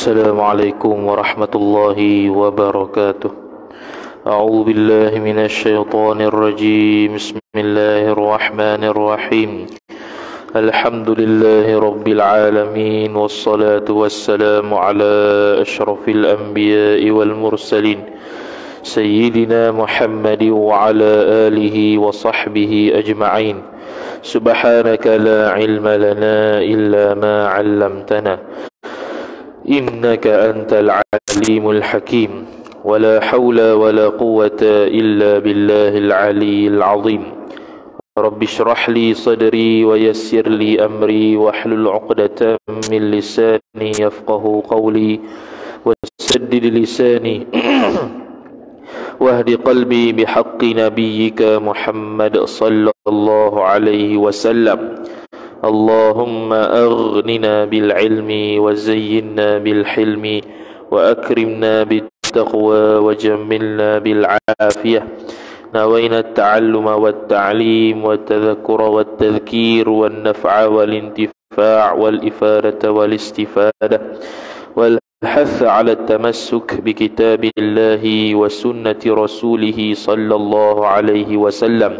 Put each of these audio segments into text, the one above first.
السلام عليكم ورحمة الله وبركاته. أعوذ بالله من الشيطان الرجيم. بسم الله الرحمن الرحيم. الحمد لله رب العالمين والصلاة والسلام على أشرف الأنبياء والمرسلين سيدنا محمد وعلى آله وصحبه أجمعين. سبحانك لا علم لنا إلا ما علمتنا. إنك أنت العليم الحكيم ولا حول ولا قوة إلا بالله العلي العظيم رب اشرح لي صدري ويسر لي أمري واحلل عقدة من لساني يفقه قولي وسدد لساني واهد قلبي بحق نبيك محمد صلى الله عليه وسلم اللهم أغننا بالعلم وزينا بالحلم وأكرمنا بالتقوى وجملنا بالعافية نوينا التعلم والتعليم والتذكر والتذكير والنفع والانتفاع والإفادة والاستفادة والحث على التمسك بكتاب الله وسنة رسوله صلى الله عليه وسلم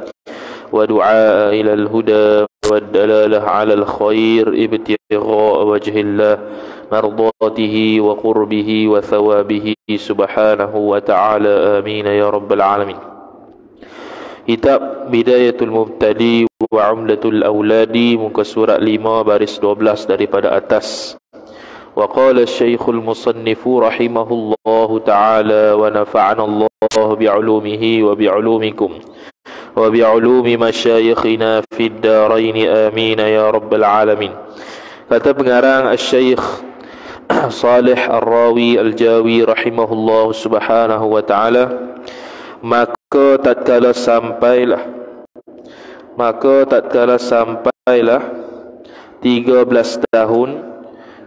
ودعاء إلى الهدى والدلالة على الخير ابتغاء وجه الله مرضاته وقربه وثوابه سبحانه وتعالى. آمين يا رب العالمين. كتاب بداية المبتدي وعملة الأولاد مكسورة لما باريس 12 daripada atas. وقال الشيخ المصنف رحمه الله تعالى ونفعنا الله بعلومه وبعلومكم وبعلوم مشايخنا في الدارين آمين يا رب العالمين kata pengarang Syekh Salih Ar-Rawi Al-Jawi rahimahullah subhanahu wa ta'ala maka tatkala sampailah maka tatkala sampailah 13 tahun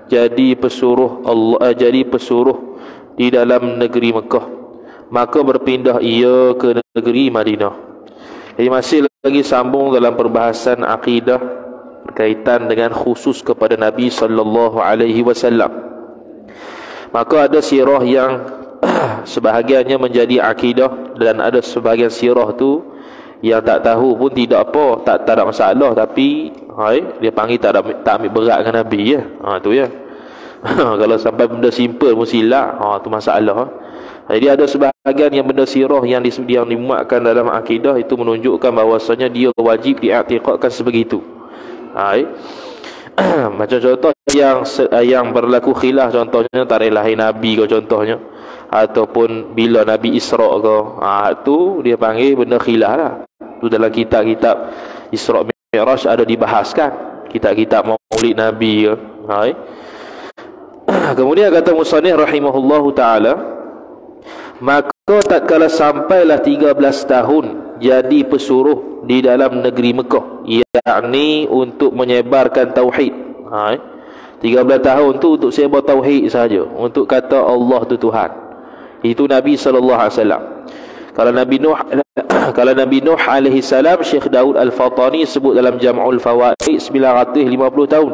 jadi pesuruh Allah eh, jadi pesuruh di dalam negeri Mekah maka berpindah ia ke negeri Madinah jadi masih lagi sambung dalam perbahasan akidah berkaitan dengan khusus kepada Nabi sallallahu alaihi wasallam. Maka ada sirah yang sebahagiannya menjadi akidah dan ada sebahagian sirah tu yang tak tahu pun tidak apa, tak tak ada masalah tapi hai dia panggil tak ada tak ambil berat dengan Nabi ya. Ha tu ya. Kalau sampai benda simple pun silap, ha tu masalah. Jadi ada sebahagian yang benda sirah yang, yang dimuatkan dalam akidah itu menunjukkan bahawasanya dia wajib diaktiqatkan sebegitu. Hai. Macam contoh yang yang berlaku khilaf contohnya tarikh lahir Nabi ke contohnya ataupun bila Nabi Isra ke. Ha tu dia panggil benda khilaf lah. Tu dalam kitab-kitab Isra Mi'raj ada dibahaskan. Kitab-kitab Maulid Nabi ke. Hai. Kemudian kata Musannih rahimahullahu taala Maka tak kala sampailah 13 tahun jadi pesuruh di dalam negeri Mekah yakni untuk menyebarkan tauhid. Ha, eh? 13 tahun tu untuk sebar tauhid saja, untuk kata Allah tu Tuhan. Itu Nabi sallallahu alaihi wasallam. Kalau Nabi Nuh kalau Nabi Nuh alaihi salam Syekh Daud Al-Fatani sebut dalam Jam'ul Fawaid 950 tahun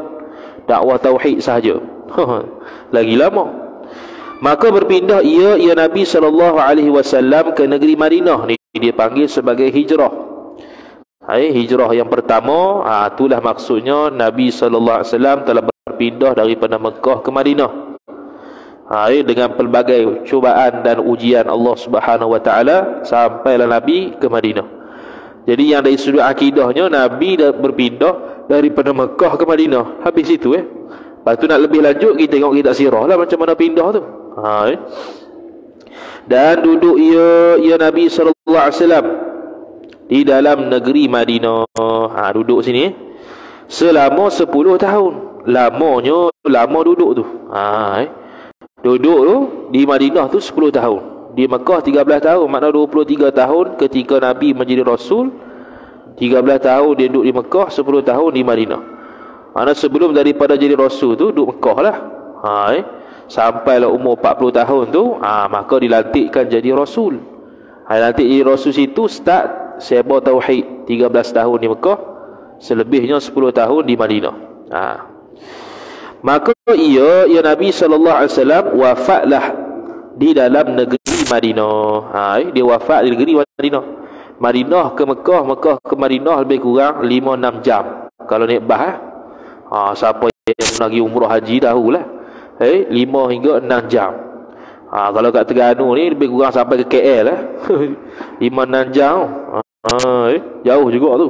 dakwah tauhid saja. Lagi lama. Maka berpindah ia ia Nabi wasallam ke negeri Madinah ni dia panggil sebagai hijrah. Hai hijrah yang pertama, ha, itulah maksudnya Nabi wasallam telah berpindah daripada Mekah ke Madinah. Hai dengan pelbagai cubaan dan ujian Allah Subhanahu wa taala sampailah Nabi ke Madinah. Jadi yang dari sudut akidahnya Nabi dah berpindah daripada Mekah ke Madinah. Habis itu eh. Lepas tu nak lebih lanjut kita tengok kita sirah lah macam mana pindah tu. Ha eh dan duduk ia ia Nabi sallallahu alaihi wasallam di dalam negeri Madinah. Ha duduk sini eh. selama 10 tahun. Lamanya lama duduk tu. Ha eh. Duduk tu di Madinah tu 10 tahun. Di Mekah 13 tahun, makna 23 tahun ketika Nabi menjadi rasul. 13 tahun dia duduk di Mekah, 10 tahun di Madinah. Mana sebelum daripada jadi rasul tu duduk Mekah lah. Ha eh sampailah umur 40 tahun tu ha, maka dilantikkan jadi rasul. Ha, dilantik jadi rasul situ start sebar tauhid 13 tahun di Mekah selebihnya 10 tahun di Madinah. Ha. maka ia ia Nabi SAW wafatlah di dalam negeri Madinah. Ha, eh, dia wafat di negeri Madinah. Madinah ke Mekah Mekah ke Madinah lebih kurang 5-6 jam. Kalau naik bah ha, siapa yang lagi umrah haji tahulah eh 5 hingga 6 jam. Ha, kalau kat Terengganu ni lebih kurang sampai ke KL eh. 5 6 jam. Ha, eh, jauh juga tu.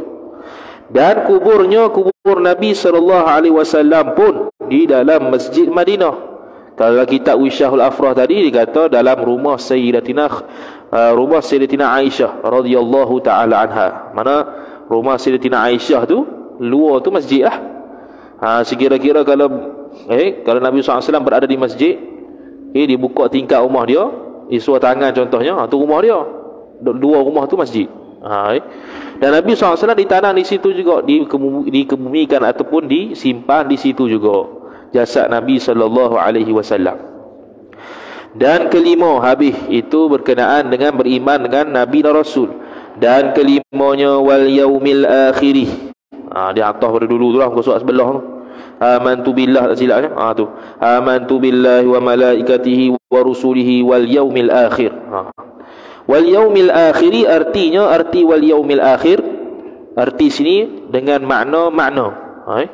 Dan kuburnya kubur Nabi sallallahu alaihi wasallam pun di dalam Masjid Madinah. Kalau kitab Wishahul Afrah tadi dikata dalam rumah Sayyidatina uh, rumah Sayyidatina Aisyah radhiyallahu taala anha. Mana rumah Sayyidatina Aisyah tu luar tu masjid lah. Ha, sekira-kira kalau eh kalau Nabi SAW berada di masjid eh dia buka tingkat rumah dia isua tangan contohnya ha, tu rumah dia. Dua rumah tu masjid. Ha, eh. dan Nabi SAW ditanam di situ juga dikebumikan ataupun disimpan di situ juga. Jasad Nabi SAW dan kelima habis itu berkenaan dengan beriman dengan Nabi dan Rasul. Dan kelimanya wal yaumil akhirih. Ha, dia atas pada dulu tu lah surat sebelah tu amantu billah tak silapnya ha, tu. Amantu billahi wa malaikatihi wa rusulihi wal yaumil akhir. Ha. wal yaumil akhiri artinya arti wal yaumil akhir arti sini dengan makna makna. Ha, eh?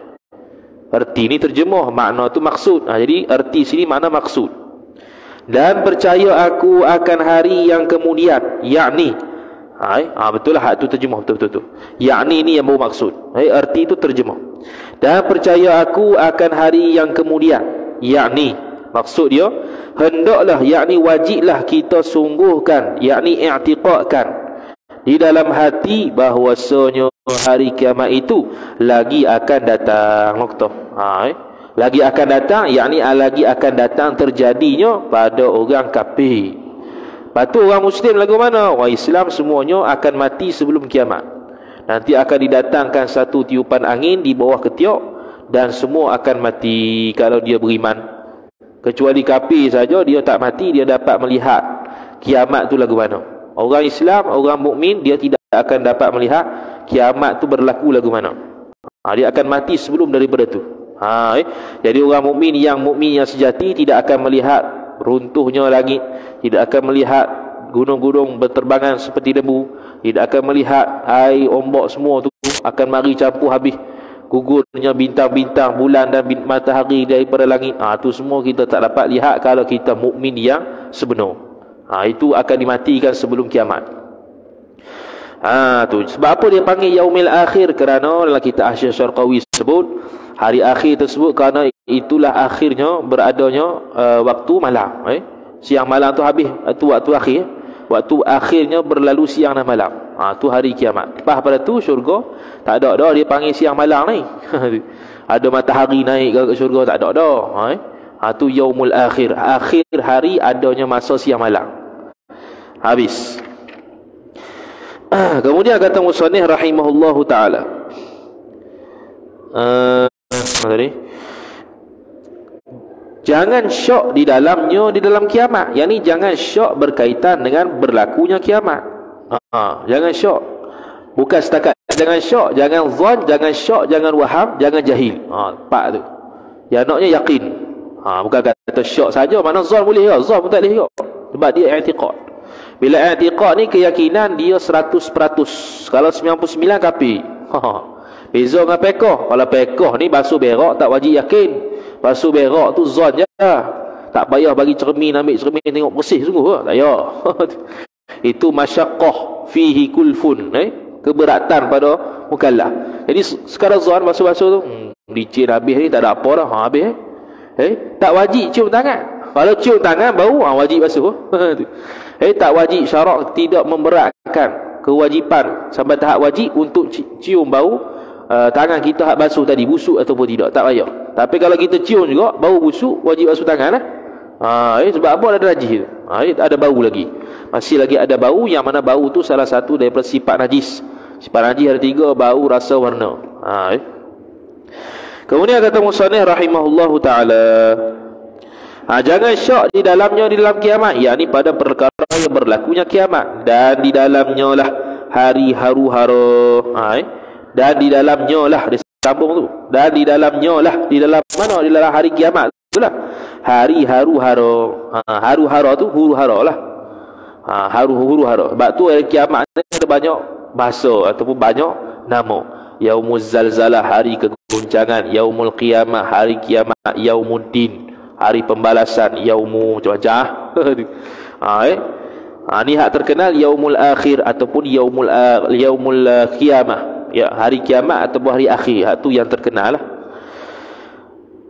arti ni terjemah makna tu maksud. Ha, jadi arti sini makna maksud. Dan percaya aku akan hari yang kemudian yakni Ha, eh? ha, betul lah hak tu terjemah betul-betul tu. Yakni ni yang bermaksud. Eh, arti itu terjemah. Dan percaya aku akan hari yang kemudian. Yakni maksud dia hendaklah yakni wajiblah kita sungguhkan yakni i'tiqadkan di dalam hati bahwasanya hari kiamat itu lagi akan datang. Nokta. Ha, eh? Lagi akan datang yakni lagi akan datang terjadinya pada orang kafir. Lepas tu orang Muslim lagu mana? Orang Islam semuanya akan mati sebelum kiamat. Nanti akan didatangkan satu tiupan angin di bawah ketiak dan semua akan mati kalau dia beriman. Kecuali kafir saja dia tak mati dia dapat melihat kiamat tu lagu mana. Orang Islam, orang mukmin dia tidak akan dapat melihat kiamat tu berlaku lagu mana. Ha, dia akan mati sebelum daripada tu. Ha, eh? Jadi orang mukmin yang mukmin yang sejati tidak akan melihat runtuhnya langit. Tidak akan melihat gunung-gunung berterbangan seperti debu. Tidak akan melihat air ombak semua tu akan mari campur habis. Gugurnya bintang-bintang bulan dan matahari daripada langit. Ah ha, tu semua kita tak dapat lihat kalau kita mukmin yang sebenar. Ha, itu akan dimatikan sebelum kiamat. Ha, tu. Sebab apa dia panggil yaumil akhir? Kerana dalam kitab Asyar Syarqawi sebut hari akhir tersebut kerana itulah akhirnya beradanya uh, waktu malam eh? siang malam tu habis itu waktu akhir waktu akhirnya berlalu siang dan malam. Ha, tu hari kiamat. Lepas pada tu syurga tak ada dah dia panggil siang malam ni. Ada matahari naik ke syurga tak ada dah eh? ha, tu yaumul akhir. Akhir hari adanya masa siang malam. Habis. Kemudian kata musannih rahimahullahu ta'ala uh, tadi Jangan syok di dalamnya di dalam kiamat. Yang ni jangan syok berkaitan dengan berlakunya kiamat. Ha, jangan syok. Bukan setakat jangan syok, jangan zon, jangan syok, jangan waham, jangan jahil. Ha, pak tu. Yang naknya yakin. Ha, bukan kata syok saja, mana zon boleh ya? Zon pun tak boleh ya. Sebab dia i'tiqad. Bila i'tiqad ni keyakinan dia 100%. Kalau 99 kafir. Ha. Beza dengan pekoh. Kalau pekoh ni basuh berak tak wajib yakin. Basuh berak tu zon je. Tak payah bagi cermin ambil cermin tengok bersih sungguh tak payah. Itu masyaqqah fihi kulfun eh keberatan pada mukallaf. Jadi sekarang zon basuh-basuh tu hmm, licin habis ni tak ada apa dah. Ha, habis eh. eh tak wajib cium tangan. Kalau cium tangan bau ha, wajib basuh. eh tak wajib syarak tidak memberatkan kewajipan sampai tahap wajib untuk cium bau uh, tangan kita hak basuh tadi busuk ataupun tidak tak payah. Tapi kalau kita cium juga bau busuk wajib basuh tangan lah. Ha, eh, sebab apa ada najis Ha, eh, ada bau lagi. Masih lagi ada bau yang mana bau tu salah satu daripada sifat najis. Sifat najis ada tiga bau, rasa, warna. Ha, eh. Kemudian kata Musannih rahimahullahu taala Ha, jangan syak di dalamnya di dalam kiamat yakni pada perkara yang berlakunya kiamat dan di dalamnya lah hari haru-hara ha, eh? Dan di dalamnya lah. Dia sambung tu. Dan di dalamnya lah. Di dalam mana? Di dalam hari kiamat itulah hari haru-hara ha, haru-hara tu huru-hara lah. Ha, haru-huru-hara sebab tu hari kiamat ni ada banyak bahasa ataupun banyak nama. Yaumuz zalzalah hari keguncangan. Yaumul qiyamah hari kiamat. Yaumuddin hari pembalasan. Yaumu macam-macam ha, eh? ha, ni hak terkenal yaumul akhir ataupun yaumul yaumul qiyamah ya hari kiamat ataupun hari akhir. Hak tu yang terkenal lah.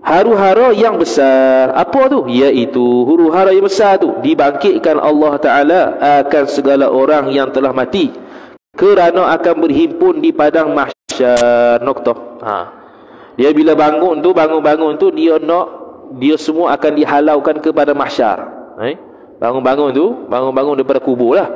Haru-hara yang besar. Apa tu? Iaitu huru-hara yang besar tu. Dibangkitkan Allah taala akan segala orang yang telah mati. Kerana akan berhimpun di padang mahsyar. Noktah ha. Dia bila bangun tu bangun-bangun tu dia nak dia semua akan dihalaukan kepada mahsyar. Eh? bangun-bangun tu bangun-bangun daripada kubur lah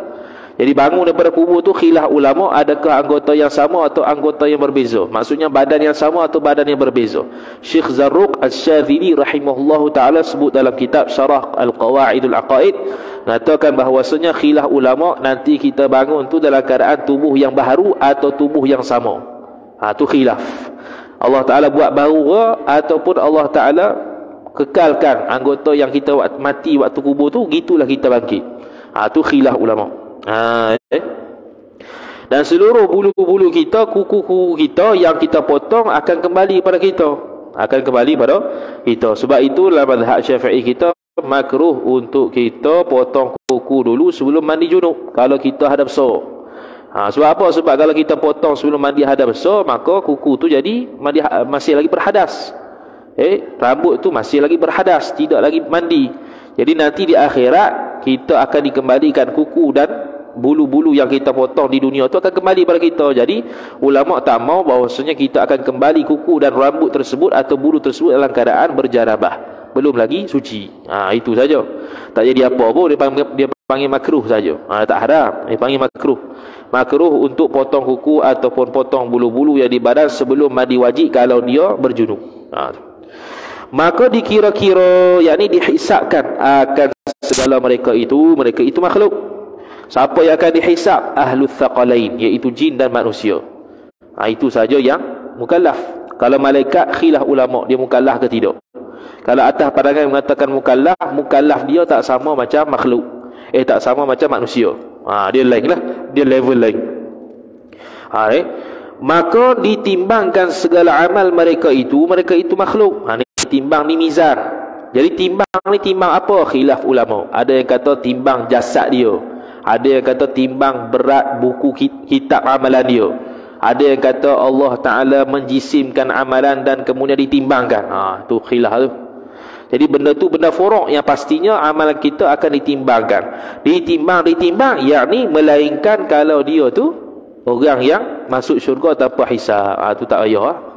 jadi bangun daripada kubur tu khilah ulama adakah anggota yang sama atau anggota yang berbeza? Maksudnya badan yang sama atau badan yang berbeza? Syekh Zarruq Al-Syadhili rahimahullahu ta'ala sebut dalam kitab Syarah Al-Qawa'idul Aqaid mengatakan bahawasanya khilah ulama nanti kita bangun tu dalam keadaan tubuh yang baharu atau tubuh yang sama. Ha, tu khilaf. Allah Ta'ala buat baru ke ataupun Allah Ta'ala kekalkan anggota yang kita mati waktu kubur tu gitulah kita bangkit. Ha tu khilaf ulama ha eh? dan seluruh bulu-bulu kita kuku-kuku kita yang kita potong akan kembali pada kita. Akan kembali pada kita. Sebab itu dalam mazhab Syafi'i kita makruh untuk kita potong kuku dulu sebelum mandi junub kalau kita hadap so ha, sebab apa? Sebab kalau kita potong sebelum mandi hadap so maka kuku tu jadi mandi, masih lagi berhadas. Eh rambut tu masih lagi berhadas tidak lagi mandi jadi nanti di akhirat kita akan dikembalikan kuku dan bulu-bulu yang kita potong di dunia tu akan kembali pada kita. Jadi ulama tak mau bahawasanya kita akan kembali kuku dan rambut tersebut atau bulu tersebut dalam keadaan berjarabah. Belum lagi suci. Ha, itu saja. Tak jadi apa pun dia panggil, dia panggil makruh saja. Ha, tak haram. Dia panggil makruh. Makruh untuk potong kuku ataupun potong bulu-bulu yang di badan sebelum mandi wajib kalau dia berjunub. Ha, maka dikira-kira yakni dihisapkan akan segala mereka itu mereka itu makhluk. Siapa yang akan dihisap? Ahlu thaqalain iaitu jin dan manusia. Ha, itu saja yang mukallaf. Kalau malaikat khilaf ulama dia mukallaf ke tidak? Kalau atas pandangan mengatakan mukallaf mukallaf dia tak sama macam makhluk. Eh tak sama macam manusia. Ha, dia lain lah. Dia level lain. Ha, eh? maka ditimbangkan segala amal mereka itu mereka itu makhluk. Ha, timbang ni mizan jadi timbang ni timbang apa? Khilaf ulama. Ada yang kata timbang jasad dia. Ada yang kata timbang berat buku kitab amalan dia. Ada yang kata Allah Ta'ala menjisimkan amalan dan kemudian ditimbangkan. Ha, tu khilaf tu. Jadi benda tu benda forok yang pastinya amalan kita akan ditimbangkan. Ditimbang ditimbang yakni melainkan kalau dia tu orang yang masuk syurga tanpa hisab. Ha, tu tak payah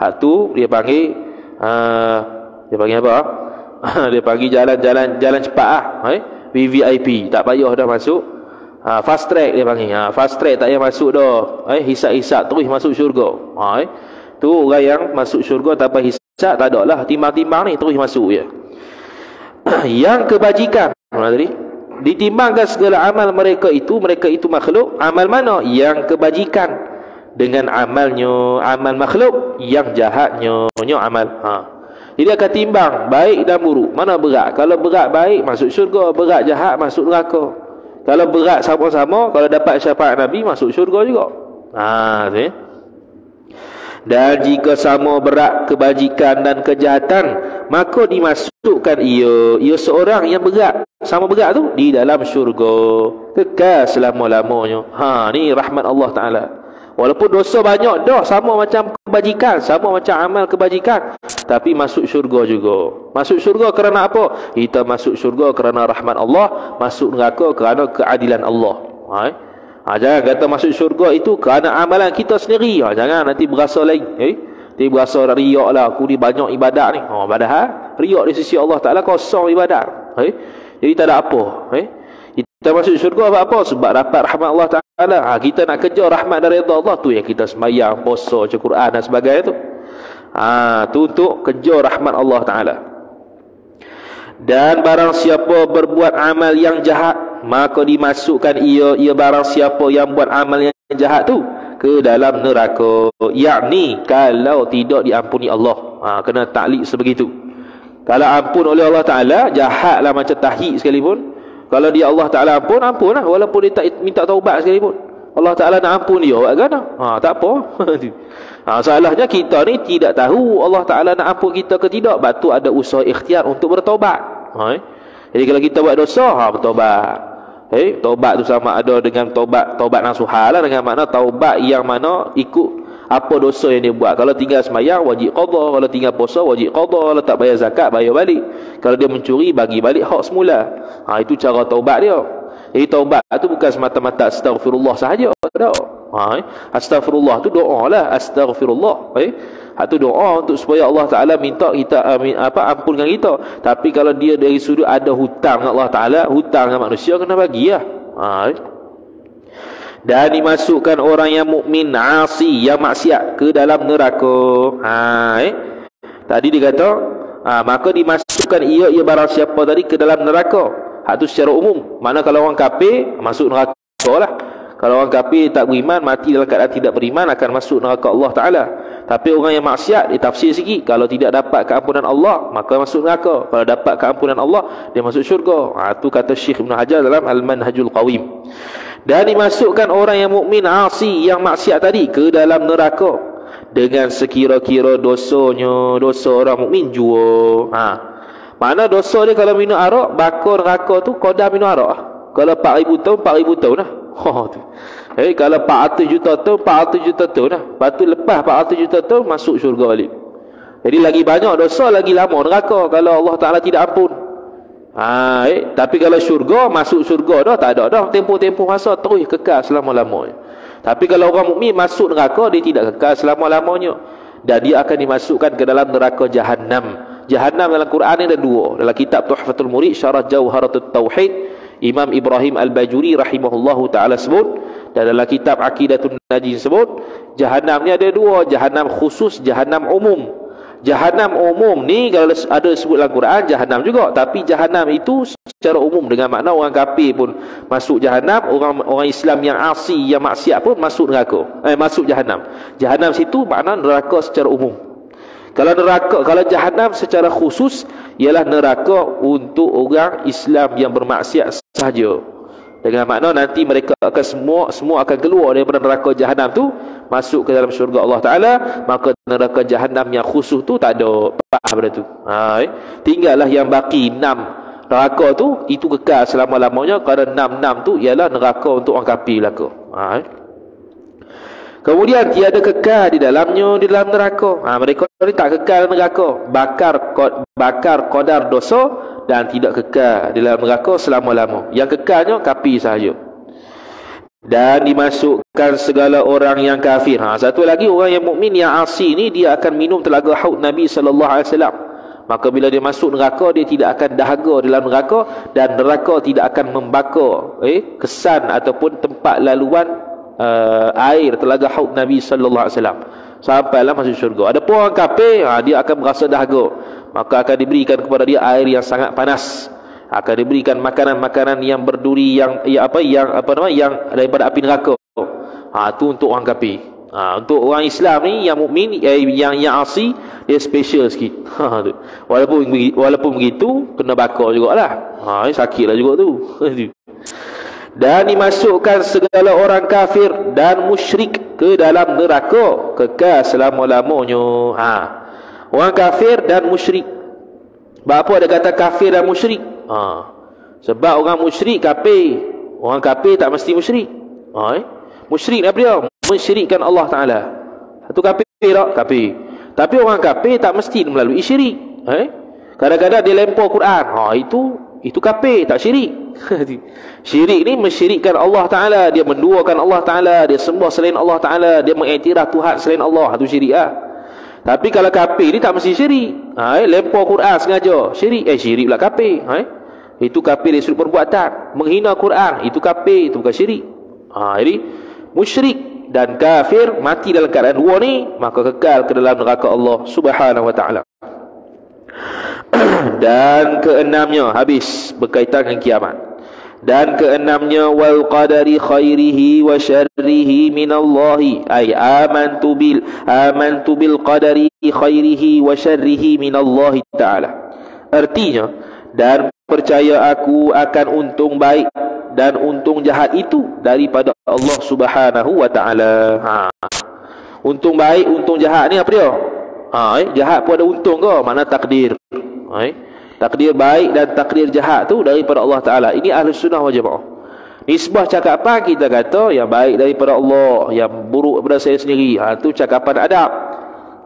ha. tu dia panggil uh, dia panggil apa dia panggil jalan-jalan jalan cepat ah. Eh? VVIP tak payah dah masuk. Ha, fast track dia panggil. Ha, fast track tak payah masuk dah. Eh hisap-hisap terus masuk syurga. Ha, eh? tu orang yang masuk syurga tanpa hisap tak ada lah. Timbang-timbang ni terus masuk ya yang kebajikan. Mana tadi? Ditimbangkan segala amal mereka itu mereka itu makhluk. Amal mana? Yang kebajikan dengan amalnya amal makhluk yang jahatnya nya amal. Ha. Jadi akan timbang baik dan buruk. Mana berat? Kalau berat baik masuk syurga. Berat jahat masuk neraka. Kalau berat sama-sama, kalau dapat syafaat Nabi masuk syurga juga. Ha, tu Dan jika sama berat kebajikan dan kejahatan, maka dimasukkan ia, ia seorang yang berat, sama berat tu di dalam syurga. Kekal selama-lamanya. Ha, ni rahmat Allah Taala. Walaupun dosa banyak dah sama macam kebajikan, sama macam amal kebajikan, tapi masuk syurga juga. Masuk syurga kerana apa? Kita masuk syurga kerana rahmat Allah, masuk neraka kerana keadilan Allah. Ha, eh? ha, jangan kata masuk syurga itu kerana amalan kita sendiri. Ha, jangan nanti berasa lain. Eh? Nanti berasa riak lah, aku ni banyak ibadat ni. Ha, padahal riak di sisi Allah Ta'ala kosong ibadat. Eh? Jadi tak ada apa. Eh? Kita masuk syurga apa apa sebab dapat rahmat Allah Taala. Ha, kita nak kejar rahmat dari Allah tu yang kita sembahyang, puasa, baca Quran dan sebagainya tu. Ha, tu untuk kejar rahmat Allah Taala. Dan barang siapa berbuat amal yang jahat, maka dimasukkan ia ia barang siapa yang buat amal yang jahat tu ke dalam neraka. Yakni kalau tidak diampuni Allah. Ha, kena taklid sebegitu. Kalau ampun oleh Allah Taala, jahatlah macam tahid sekalipun, kalau dia Allah Ta'ala ampun, ampun lah. Walaupun dia tak minta taubat sekalipun. Allah Ta'ala nak ampun dia. Buat kan? Ha, tak apa. ha, salahnya kita ni tidak tahu Allah Ta'ala nak ampun kita ke tidak. Sebab tu ada usaha ikhtiar untuk bertaubat. Ha, eh? Jadi kalau kita buat dosa, ha, bertaubat. Eh, taubat tu sama ada dengan taubat taubat nasuhah lah dengan makna taubat yang mana ikut apa dosa yang dia buat kalau tinggal semayang wajib qada kalau tinggal puasa wajib qada kalau tak bayar zakat bayar balik kalau dia mencuri bagi balik hak semula ha, itu cara taubat dia jadi taubat tu bukan semata-mata astagfirullah sahaja tak ha, eh? astagfirullah tu doa lah astagfirullah eh? Hak tu doa untuk supaya Allah Taala minta kita amin, apa ampunkan kita. Tapi kalau dia dari sudut ada hutang Allah Taala, hutang dengan manusia kena bagi lah. Ha, eh? Dan dimasukkan orang yang mukmin asi yang maksiat ke dalam neraka. Ha eh. Tadi dia kata, ha, maka dimasukkan ia ia barang siapa tadi ke dalam neraka. Hak tu secara umum. Mana kalau orang kafir masuk neraka lah. Kalau orang kafir tak beriman mati dalam keadaan tidak beriman akan masuk neraka Allah Taala. Tapi orang yang maksiat ditafsir sikit. Kalau tidak dapat keampunan Allah maka masuk neraka. Kalau dapat keampunan Allah dia masuk syurga. Ha tu kata Syekh Ibn Hajar dalam Al-Manhajul Qawim. Dan dimasukkan orang yang mukmin asi yang maksiat tadi ke dalam neraka. Dengan sekira-kira dosanya dosa orang mukmin jua. Ha. Mana dosa dia kalau minum arak? Bakar neraka tu qadar minum arak. Kalau 4000 tahun 4000 tahun lah oh, tu. Eh, kalau 400 juta tahun 400 juta tahun lah lepas tu lepas 400 juta tahun masuk syurga balik jadi lagi banyak dosa lagi lama neraka kalau Allah Taala tidak ampun Ha, eh, tapi kalau syurga masuk syurga dah tak ada dah tempoh-tempoh masa terus kekal selama-lamanya. Tapi kalau orang mukmin masuk neraka dia tidak kekal selama-lamanya dan dia akan dimasukkan ke dalam neraka jahanam. Jahanam dalam Quran ada dua. Dalam kitab Tuhfatul Murid Syarah Jauharatul Tauhid Imam Ibrahim Al-Bajuri rahimahullahu taala sebut dan dalam kitab Aqidatul Najin sebut jahanam ni ada dua, jahanam khusus, jahanam umum. Jahanam umum ni kalau ada sebut dalam Quran jahanam juga. Tapi jahanam itu secara umum dengan makna orang kafir pun masuk jahanam orang orang Islam yang asi yang maksiat pun masuk neraka. Eh masuk jahanam jahanam situ makna neraka secara umum. Kalau neraka kalau jahanam secara khusus ialah neraka untuk orang Islam yang bermaksiat sahaja. Dengan makna nanti mereka akan semua semua akan keluar daripada neraka jahanam tu masuk ke dalam syurga Allah Taala maka neraka jahanam yang khusus tu tak ada faham pada tu. Ha, eh? tinggallah yang baki enam neraka tu itu kekal selama-lamanya kerana enam-enam tu ialah neraka untuk orang kafir belaka. Ha, eh? kemudian tiada kekal di dalamnya di dalam neraka. Ha, mereka ni tak kekal neraka. Bakar bakar kodar dosa dan tidak kekal di dalam neraka selama-lama. Yang kekalnya kafir sahaja. Dan dimasukkan segala orang yang kafir. Ha, satu lagi orang yang mukmin yang asi ni dia akan minum telaga haud Nabi sallallahu alaihi wasallam. Maka bila dia masuk neraka dia tidak akan dahaga dalam neraka dan neraka tidak akan membakar eh kesan ataupun tempat laluan uh, air telaga haud Nabi sallallahu alaihi wasallam. Sampailah masuk syurga. Ada pun orang kafir, ha, dia akan berasa dahaga maka akan diberikan kepada dia air yang sangat panas. Akan diberikan makanan-makanan yang berduri yang ya apa yang apa nama yang daripada api neraka. Ha tu untuk orang kafir. Ha untuk orang Islam ni yang mukmin eh, yang yang asi dia special sikit. Ha tu. Walaupun walaupun begitu kena bakar jugalah. Ha sakitlah juga tu. Dan dimasukkan segala orang kafir dan musyrik ke dalam neraka kekal selama-lamanya. Ha orang kafir dan musyrik. Apa ada kata kafir dan musyrik? Ha. Sebab orang musyrik kafir. Orang kafir tak mesti musyrik. Ha eh? musyrik apa dia mensyirikkan Allah taala. Satu kafir tak? Kafir. Tapi orang kafir tak mesti melalui syirik. Eh? Kadang-kadang dia lempar Quran. Ha itu itu kafir tak syirik. Syirik ni mensyirikkan Allah Ta'ala. Dia menduakan Allah Ta'ala. Dia sembah selain Allah Ta'ala. Dia mengiktiraf Tuhan selain Allah. Itu syirik lah tapi kalau kafir ni tak mesti syirik. Ha, eh, lempar Quran sengaja. Syirik? Eh syirik pula kafir ha, eh. itu kafir dari sudut perbuatan. Menghina Quran itu kafir itu bukan syirik. Ha, jadi musyrik dan kafir mati dalam keadaan dua ni maka kekal ke dalam neraka Allah Subhanahu Wa Ta'ala. Dan keenamnya habis berkaitan dengan kiamat. Dan keenamnya wal qadari khairihi wa syarrihi min Allah ay amantu bil amantu bil qadari khairihi wa syarrihi min Allah taala. Artinya dan percaya aku akan untung baik dan untung jahat itu daripada Allah Subhanahu wa taala. Ha. Untung baik untung jahat ni apa dia? Ha eh? jahat pun ada untung ke? Mana takdir? Eh? takdir baik dan takdir jahat tu daripada Allah Ta'ala. Ini ahli sunnah wal jamaah nisbah cakapan kita kata yang baik daripada Allah yang buruk daripada saya sendiri ha, tu cakapan adab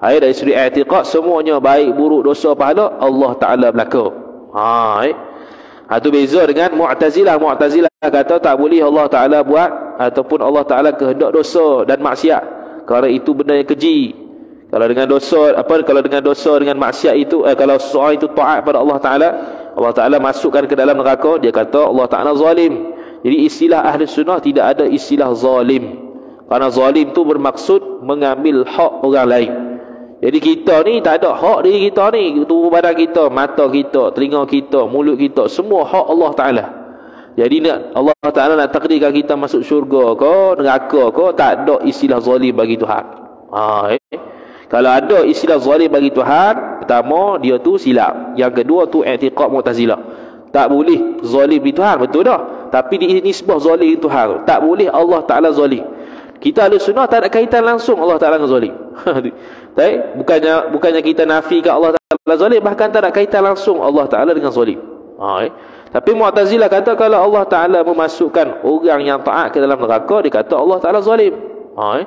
Hai dari sudut i'tiqad semuanya baik buruk dosa pahala Allah Taala belaka. Ha eh. Ha tu beza dengan Mu'tazilah. Mu'tazilah kata tak boleh Allah Taala buat ataupun Allah Taala kehendak dosa dan maksiat. Kerana itu benda yang keji. Kalau dengan dosa apa kalau dengan dosa dengan maksiat itu eh, kalau seorang itu taat pada Allah Taala, Allah Taala masukkan ke dalam neraka, dia kata Allah Taala zalim. Jadi istilah ahli sunnah tidak ada istilah zalim. Karena zalim tu bermaksud mengambil hak orang lain. Jadi kita ni tak ada hak diri kita ni, tubuh badan kita, mata kita, telinga kita, mulut kita, semua hak Allah Taala. Jadi nak Allah Taala nak takdirkan kita masuk syurga ke neraka ke, tak ada istilah zalim bagi Tuhan. Ha, eh? Kalau ada istilah zalim bagi Tuhan, pertama dia tu silap. Yang kedua tu i'tiqad Mu'tazilah. Tak boleh zalim di Tuhan, betul dah. Tapi di nisbah zalim di Tuhan, tak boleh Allah Taala zalim. Kita ahli sunnah tak ada kaitan langsung Allah Taala dengan zalim. Baik, bukannya bukannya kita nafikan Allah Taala zalim, bahkan tak ada kaitan langsung Allah Taala dengan zalim. Ha, eh? Tapi Mu'tazilah kata kalau Allah Taala memasukkan orang yang taat ke dalam neraka, dia kata Allah Taala zalim. Ha, eh?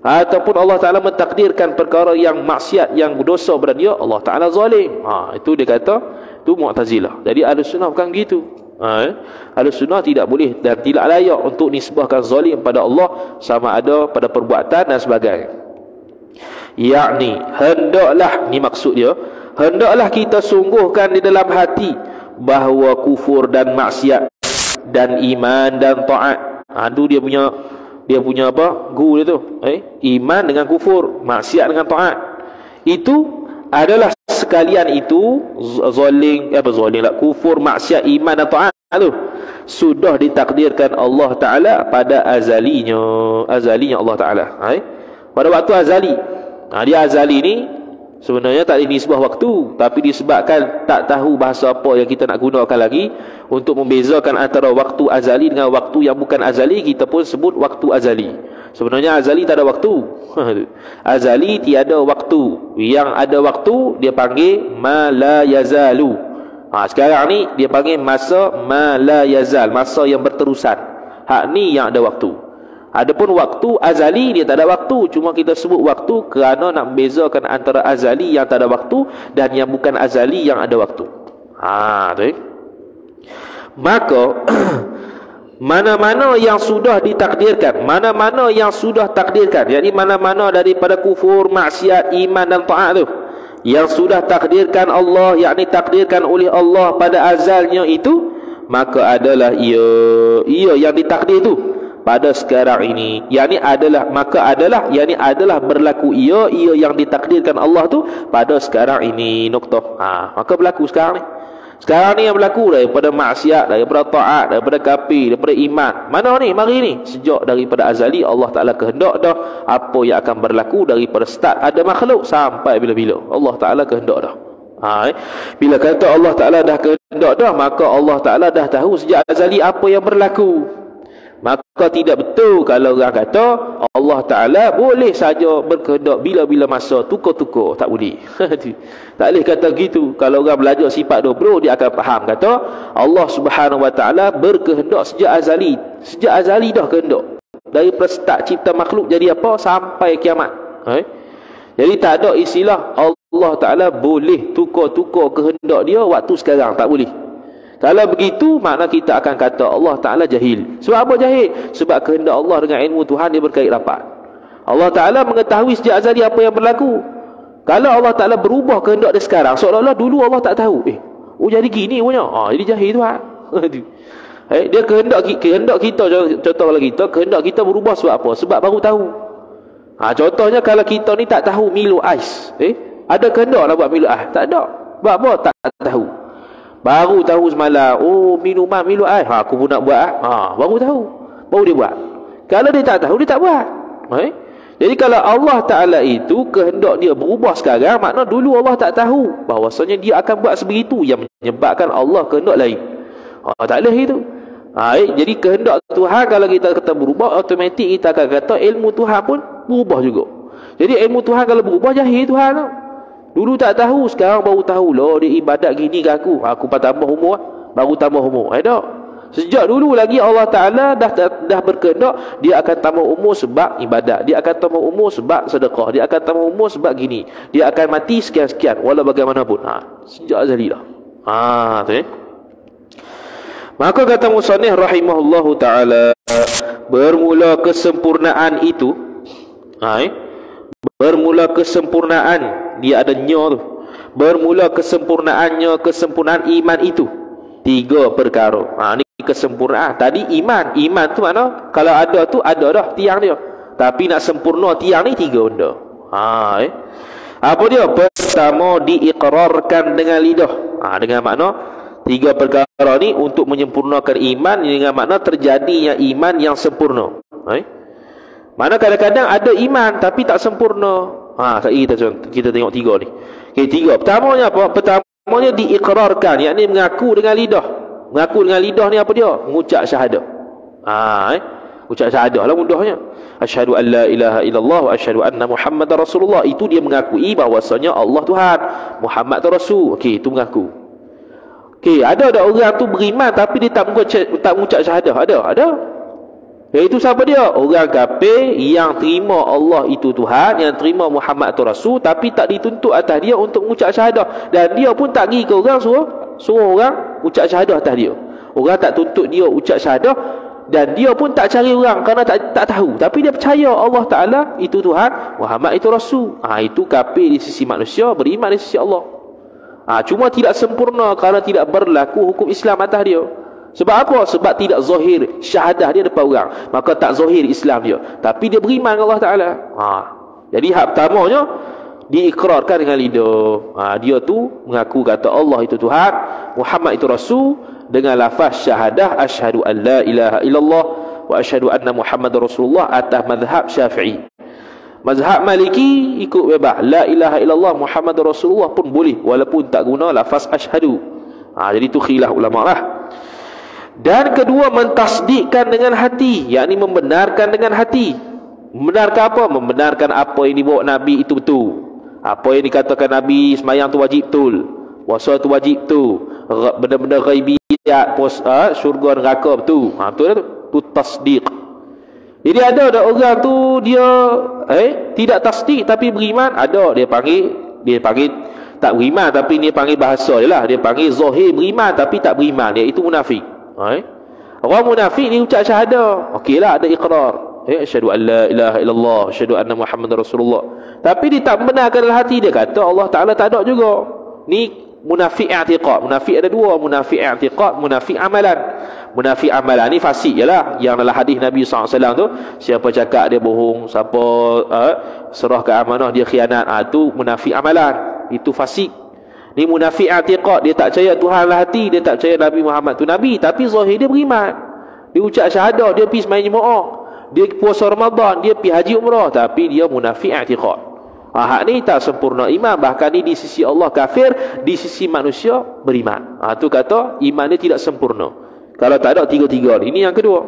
ataupun Allah Taala mentakdirkan perkara yang maksiat yang dosa pada dia Allah Taala zalim ha itu dia kata itu mu'tazilah jadi ahli sunnah bukan begitu ha eh? ahli sunnah tidak boleh dan tidak layak untuk nisbahkan zalim pada Allah sama ada pada perbuatan dan sebagainya. Yakni hendaklah ni maksud dia hendaklah kita sungguhkan di dalam hati bahawa kufur dan maksiat dan iman dan taat. Aduh dia punya dia punya apa? Gu dia tu eh? Iman dengan kufur maksiat dengan taat. Itu adalah sekalian itu eh, apa zalim lah kufur maksiat iman dan taat tu sudah ditakdirkan Allah taala pada azalinya azalinya Allah taala. Eh? Pada waktu azali. Ha, dia azali ni Sebenarnya tak ada nisbah waktu Tapi disebabkan tak tahu bahasa apa yang kita nak gunakan lagi Untuk membezakan antara waktu azali dengan waktu yang bukan azali Kita pun sebut waktu azali Sebenarnya azali tak ada waktu Azali tiada waktu Yang ada waktu dia panggil Ma la yazalu ha, Sekarang ni dia panggil masa Ma la yazal Masa yang berterusan Hak ni yang ada waktu Adapun waktu azali dia tak ada waktu cuma kita sebut waktu kerana nak membezakan antara azali yang tak ada waktu dan yang bukan azali yang ada waktu. Ha tu. Eh? Maka mana-mana yang sudah ditakdirkan, mana-mana yang sudah takdirkan, yakni mana-mana daripada kufur, maksiat, iman dan taat tu. Yang sudah takdirkan Allah, yakni takdirkan oleh Allah pada azalnya itu, maka adalah ia. Ia yang ditakdir itu pada sekarang ini. Yakni adalah maka adalah yakni adalah berlaku ia ia yang ditakdirkan Allah tu pada sekarang ini. Noktah ha maka berlaku sekarang ni sekarang ni yang berlaku daripada maksiat daripada taat daripada kafir daripada iman. Mana ni? Mari ni. Sejak daripada azali Allah Taala kehendak dah. Apa yang akan berlaku daripada start ada makhluk sampai bila-bila? Allah Taala kehendak dah. Ha eh? bila kata Allah Taala dah kehendak dah maka Allah Taala dah tahu sejak azali apa yang berlaku Maka tidak betul kalau orang kata Allah Ta'ala boleh saja berkehendak bila-bila masa tukar-tukar. Tak boleh. tak boleh kata gitu. Kalau orang belajar sifat dobro, dia akan faham. Kata Allah Subhanahu Wa Ta'ala berkehendak sejak azali. Sejak azali dah kehendak. Dari start cipta makhluk jadi apa sampai kiamat. Eh? Jadi tak ada istilah Allah Ta'ala boleh tukar-tukar kehendak dia waktu sekarang. Tak boleh. Kalau begitu, makna kita akan kata Allah Ta'ala jahil. Sebab apa jahil? Sebab kehendak Allah dengan ilmu Tuhan dia berkait rapat. Allah Ta'ala mengetahui sejak azali apa yang berlaku. Kalau Allah Ta'ala berubah kehendak dia sekarang, seolah-olah dulu Allah tak tahu. Eh, oh jadi gini punya. Ah, jadi jahil Tuhan. eh, dia kehendak, kehendak kita, contoh kalau kita, kehendak kita berubah sebab apa? Sebab baru tahu. Ha, contohnya kalau kita ni tak tahu Milo Ais. Eh, ada kehendak nak buat Milo Ais? Tak ada. Sebab apa? Tak tahu. Baru tahu semalam, oh minuman milu air. Ha aku pun nak buat ah. Ha baru tahu. Baru dia buat. Kalau dia tak tahu dia tak buat. Eh? Jadi kalau Allah Taala itu kehendak dia berubah sekarang, makna dulu Allah tak tahu bahawasanya dia akan buat sebegitu yang menyebabkan Allah kehendak lain. Ha tak boleh itu. Ha, eh? jadi kehendak Tuhan kalau kita kata berubah, automatik kita akan kata ilmu Tuhan pun berubah juga. Jadi ilmu Tuhan kalau berubah jahil Tuhan tu. Dulu tak tahu, sekarang baru tahu loh dia ibadat gini ke aku. Aku pun tambah umur, baru tambah umur. Eh tak? Sejak dulu lagi Allah Ta'ala dah, dah, berkendak Dia akan tambah umur sebab ibadat Dia akan tambah umur sebab sedekah Dia akan tambah umur sebab gini Dia akan mati sekian-sekian Walau bagaimanapun ha, Sejak azali lah ha, tu, eh? Maka kata Musanih rahimahullahu ta'ala Bermula kesempurnaan itu ha, eh? Bermula kesempurnaan. Dia ada tu. Bermula kesempurnaannya kesempurnaan iman itu. Tiga perkara. Ha ni kesempurnaan. Tadi iman. Iman tu mana kalau ada tu ada dah tiang dia. Tapi nak sempurna tiang ni tiga benda. Ha eh. Apa dia? Pertama diikrarkan dengan lidah. Ha dengan makna tiga perkara ni untuk menyempurnakan iman. Dengan makna terjadinya iman yang sempurna. Ha, eh mana kadang-kadang ada iman tapi tak sempurna Ha, sekali kita kita tengok tiga ni. Okey, tiga. Pertamanya apa? Pertamanya diikrarkan, yakni mengaku dengan lidah. Mengaku dengan lidah ni apa dia? Mengucap syahadah. Ha, eh? Ucap syahadah lah mudahnya. Asyhadu an la ilaha illallah wa asyhadu anna Muhammadar Rasulullah. Itu dia mengakui bahawasanya Allah Tuhan, Muhammad Rasul. Okey, itu mengaku. Okey, ada ada orang tu beriman tapi dia tak mengucap tak mengucap syahadah. Ada, ada. Iaitu siapa dia? Orang kafir yang terima Allah itu Tuhan, yang terima Muhammad itu Rasul tapi tak dituntut atas dia untuk mengucap syahadah dan dia pun tak pergi ke orang suruh suruh orang ucap syahadah atas dia. Orang tak tuntut dia ucap syahadah dan dia pun tak cari orang kerana tak tak tahu tapi dia percaya Allah Taala itu Tuhan, Muhammad itu Rasul. Ah ha, itu kafir di sisi manusia, beriman di sisi Allah. Ah ha, cuma tidak sempurna kerana tidak berlaku hukum Islam atas dia. Sebab apa? Sebab tidak zahir syahadah dia depan orang. Maka tak zahir Islam dia. Tapi dia beriman kepada Allah Ta'ala. Ha. Jadi hak pertamanya, diikrarkan dengan lidah. Ha. Dia tu mengaku kata Allah itu Tuhan, Muhammad itu Rasul, dengan lafaz syahadah, ashadu an la ilaha illallah, wa ashadu anna Muhammad Rasulullah atas mazhab syafi'i. Mazhab maliki ikut bebas. La ilaha illallah Muhammad Rasulullah pun boleh. Walaupun tak guna lafaz ashadu. Ha. Jadi tu khilaf ulama' lah. Dan kedua mentasdikkan dengan hati, yakni membenarkan dengan hati. Membenarkan apa? Membenarkan apa yang dibawa Nabi itu betul. Apa yang dikatakan Nabi semayang tu wajib betul. Puasa tu wajib tu. Benda-benda ghaibiyat, puasa, syurga neraka betul. Ha, betul tu? Tu tasdik. Jadi ada ada orang tu dia eh tidak tasdik tapi beriman, ada dia panggil dia panggil tak beriman tapi dia panggil bahasa je lah. Dia panggil zahir beriman tapi tak beriman. Dia itu munafik. Hai. Orang munafik ni ucap syahadah. Okeylah ada iqrar. Eh asyhadu an la ilaha illallah, asyhadu anna muhammadar rasulullah. Tapi dia tak benarkan dalam hati dia kata Allah Taala tak ada juga. Ni munafik i'tiqad. Munafik ada dua, munafik i'tiqad, munafik amalan. Munafik amalan ni fasik jelah yang dalam hadis Nabi SAW tu siapa cakap dia bohong, siapa uh, serah ke amanah dia khianat, ah tu munafik amalan. Itu fasik. Ni munafik i'tiqad, dia tak percaya Tuhan lah hati, dia tak percaya Nabi Muhammad tu nabi, tapi zahir dia beriman. Dia ucap syahadah, dia pergi sembahyang jemaah. Dia puasa Ramadan, dia pergi haji umrah, tapi dia munafik i'tiqad. Ha, hak ni tak sempurna iman, bahkan ni di sisi Allah kafir, di sisi manusia beriman. Ha, tu kata iman dia tidak sempurna. Kalau tak ada tiga-tiga ni, ini yang kedua.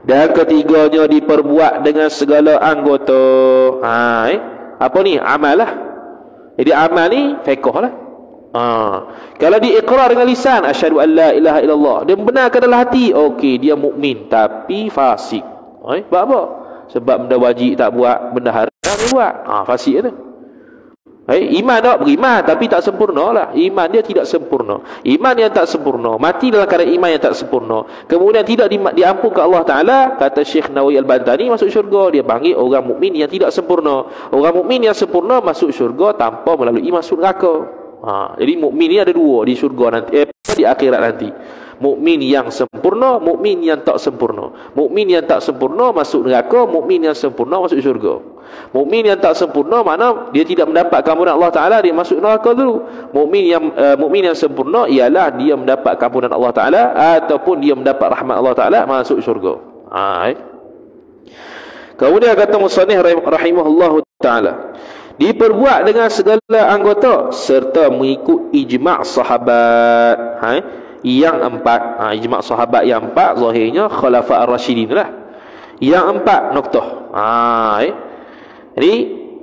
Dan ketiganya diperbuat dengan segala anggota. Ha, eh? Apa ni? Amal lah. Jadi amal ni fiqh lah. Ha. Kalau dia ikrar dengan lisan, asyhadu an la ilaha illallah. Dia benarkan dalam hati, okey dia mukmin tapi fasik. Eh? Sebab apa? Sebab benda wajib tak buat, benda haram buat. Ha, fasik tu. Eh, iman tak beriman tapi tak sempurna lah. Iman dia tidak sempurna. Iman yang tak sempurna. Mati dalam keadaan iman yang tak sempurna. Kemudian tidak di, diampunkan Allah Ta'ala. Kata Syekh Nawawi Al-Bantani masuk syurga. Dia panggil orang mukmin yang tidak sempurna. Orang mukmin yang sempurna masuk syurga tanpa melalui masuk neraka. Ha, jadi mukmin ni ada dua di syurga nanti. Eh, di akhirat nanti mukmin yang sempurna, mukmin yang tak sempurna. Mukmin yang tak sempurna masuk neraka, mukmin yang sempurna masuk syurga. Mukmin yang tak sempurna mana dia tidak mendapat kampunan Allah Taala dia masuk neraka dulu. Mukmin yang uh, mukmin yang sempurna ialah dia mendapat kampunan Allah Taala ataupun dia mendapat rahmat Allah Taala masuk syurga. Ha, eh? Kemudian kata musannif rahimahullahu taala diperbuat dengan segala anggota serta mengikut ijma' sahabat. Ha, yang empat ha, ijma' sahabat yang empat zahirnya khulafa ar-rasyidin lah yang empat noktah ha, eh. jadi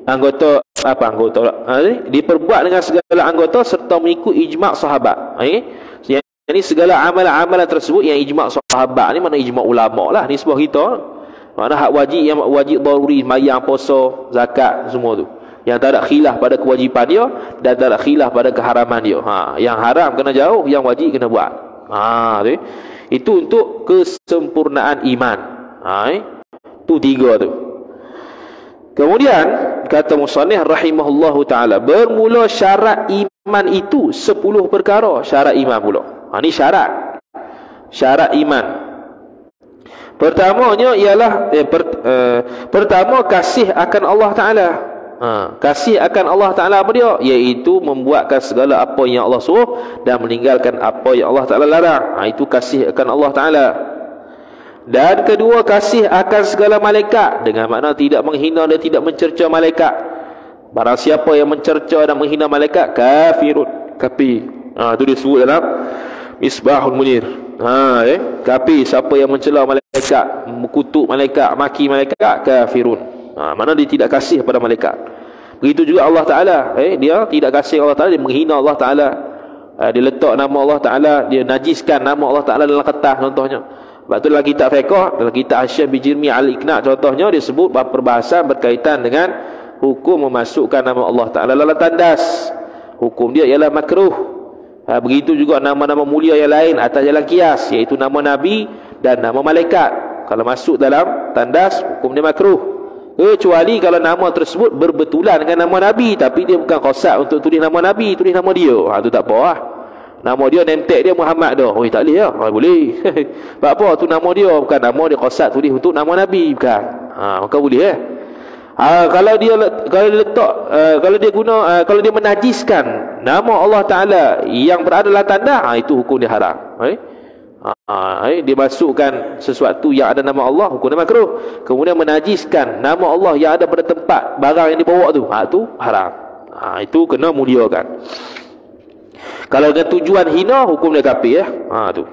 anggota apa anggota ha, eh? diperbuat dengan segala anggota serta mengikut ijma' sahabat eh. jadi segala amalan-amalan tersebut yang ijma' sahabat ni mana ijma' ulama lah ni sebuah kita mana hak wajib yang wajib daruri mayang puasa zakat semua tu yang tak ada khilaf pada kewajipan dia dan tak ada khilaf pada keharaman dia. Ha, yang haram kena jauh, yang wajib kena buat. Ha, tu. Itu untuk kesempurnaan iman. Ha, eh? tu tiga tu. Kemudian kata musannif rahimahullahu taala bermula syarat iman itu sepuluh perkara syarat iman pula. Ha ni syarat. Syarat iman. Pertamanya ialah eh, per, eh, pertama kasih akan Allah taala ha, kasih akan Allah Ta'ala apa dia? iaitu membuatkan segala apa yang Allah suruh dan meninggalkan apa yang Allah Ta'ala larang. Ha, itu kasih akan Allah Ta'ala. Dan kedua kasih akan segala malaikat. Dengan makna tidak menghina dan tidak mencerca malaikat. Barang siapa yang mencerca dan menghina malaikat kafirun kapi. Ha, itu disebut dalam misbahul munir. Ha, eh? kapi siapa yang mencela malaikat mengutuk malaikat maki malaikat kafirun ha, Mana dia tidak kasih kepada malaikat. Begitu juga Allah Ta'ala. Eh, Dia tidak kasih Allah Ta'ala Dia menghina Allah Ta'ala. Ha, Dia letak nama Allah Ta'ala Dia najiskan nama Allah Ta'ala dalam kertas contohnya. Sebab tu dalam kitab fiqah Dalam kitab Asyaf Bijirmi Al-Iqna' contohnya Dia sebut perbahasan berkaitan dengan Hukum memasukkan nama Allah Ta'ala dalam tandas. Hukum dia ialah makruh. Ha, Begitu juga nama-nama mulia yang lain Atas jalan kias Iaitu nama Nabi dan nama malaikat. Kalau masuk dalam tandas Hukum dia makruh kecuali kalau nama tersebut berbetulan dengan nama Nabi tapi dia bukan kosak untuk tulis nama Nabi tulis nama dia. Ha, tu tak apa lah nama dia nentek dia Muhammad dah oh tak boleh lah ha, boleh. Sebab apa? Tu nama dia. Bukan nama dia kosak tulis untuk nama Nabi bukan. Ha, maka boleh eh. Ha, kalau dia kalau dia letak uh, kalau dia guna uh, kalau dia menajiskan nama Allah Ta'ala yang berada dalam tanda ha, itu hukum dia haram. Eh? Ha, eh, dia masukkan sesuatu yang ada nama Allah hukum makruh. Kemudian menajiskan nama Allah yang ada pada tempat barang yang dibawa tu. Ha tu haram. Ha, itu kena muliakan. Kalau dengan tujuan hina hukum dia kafir ya. Ha tu.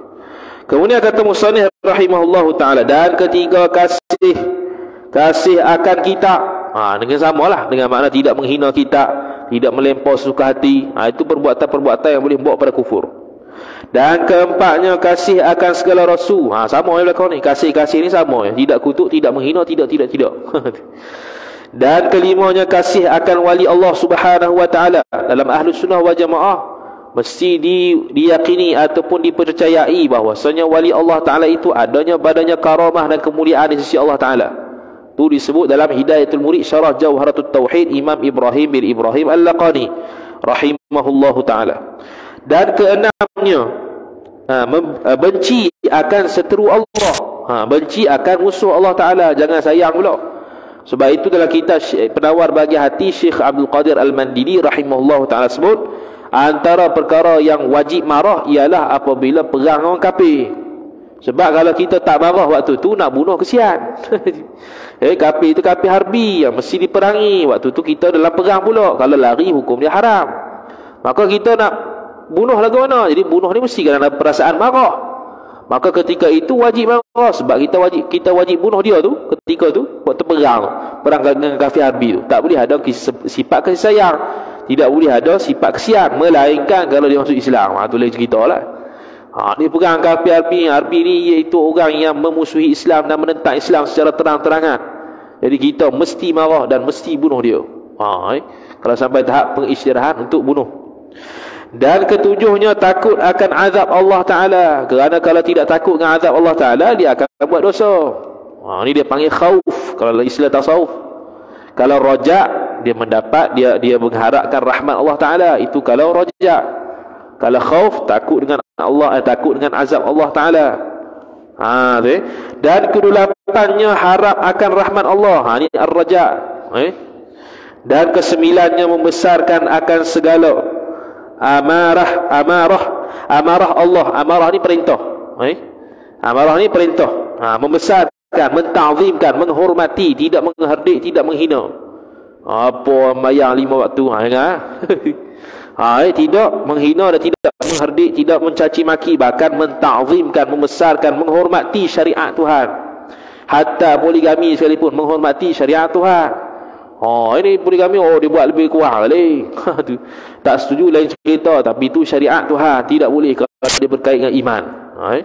Kemudian kata musannif rahimahullahu taala dan ketiga kasih. Kasih akan kita ha dengan samalah dengan makna tidak menghina kita tidak melempar suka hati. Ha, itu perbuatan-perbuatan yang boleh membawa pada kufur dan keempatnya kasih akan segala rasul. Ha sama ya belakang ni. Kasih-kasih ni sama ya. Tidak kutuk, tidak menghina, tidak tidak tidak. Dan kelimanya kasih akan wali Allah Subhanahu wa taala dalam ahlus sunnah wal jamaah mesti di, diyakini ataupun dipercayai bahwasanya wali Allah taala itu adanya badannya karamah dan kemuliaan di sisi Allah taala. Itu disebut dalam Hidayatul Murid Syarah Jauharatul Tauhid Imam Ibrahim bin Ibrahim Al-Laqani rahimahullahu taala. Dan keenamnya ha, ha, benci akan seteru Allah. Ha, benci akan musuh Allah Ta'ala. Jangan sayang pula. Sebab itu dalam kitab penawar bagi hati Syekh Abdul Qadir Al-Mandini rahimahullah ta'ala sebut antara perkara yang wajib marah ialah apabila perang orang kafir. Sebab kalau kita tak marah waktu tu nak bunuh kesian. Eh kafir itu kafir harbi yang mesti diperangi. Waktu tu kita dalam perang pula. Kalau lari hukum dia haram. Maka kita nak bunuh lagu mana jadi bunuh ni mesti kena ada perasaan marah Maka ketika itu wajib marah sebab kita wajib kita wajib bunuh dia tu ketika tu waktu perang perang dengan kafir Harbi tu. Tak boleh ada sifat kasih sayang. Tidak boleh ada sifat kesian melainkan kalau dia masuk Islam. Ha tu lain cerita lah. Ha ni perang kafir Harbi, Harbi ni iaitu orang yang memusuhi Islam dan menentang Islam secara terang-terangan. Jadi kita mesti marah dan mesti bunuh dia. Ha eh? kalau sampai tahap pengisytiharan untuk bunuh dan ketujuhnya takut akan azab Allah Ta'ala. Kerana kalau tidak takut dengan azab Allah Ta'ala dia akan buat dosa. Ha, ini dia panggil khawf kalau istilah tasawuf kalau rojak dia mendapat dia dia mengharapkan rahmat Allah Ta'ala. Itu kalau rojak. Kalau khawf takut dengan Allah eh, takut dengan azab Allah Ta'ala. Ha, eh. dan kedulapannya harap akan rahmat Allah. Ha, ini ar-rajak eh? dan kesembilannya membesarkan akan segala amarah amarah. Amarah Allah. Amarah ni perintah. Eh? amarah ni perintah. Ha, membesarkan mentazimkan menghormati tidak menghardik tidak menghina. Apa mayang lima waktu? Ha, ha? ha eh? tidak menghina dan tidak menghardik tidak mencaci maki bahkan mentazimkan membesarkan menghormati syariat Tuhan. Hatta poligami sekalipun menghormati syariat Tuhan Oh ini poligami oh dia buat lebih kurang kali. tak setuju lain cerita tapi itu syariat Tuhan tidak boleh kalau dia berkait dengan iman. Ha, eh?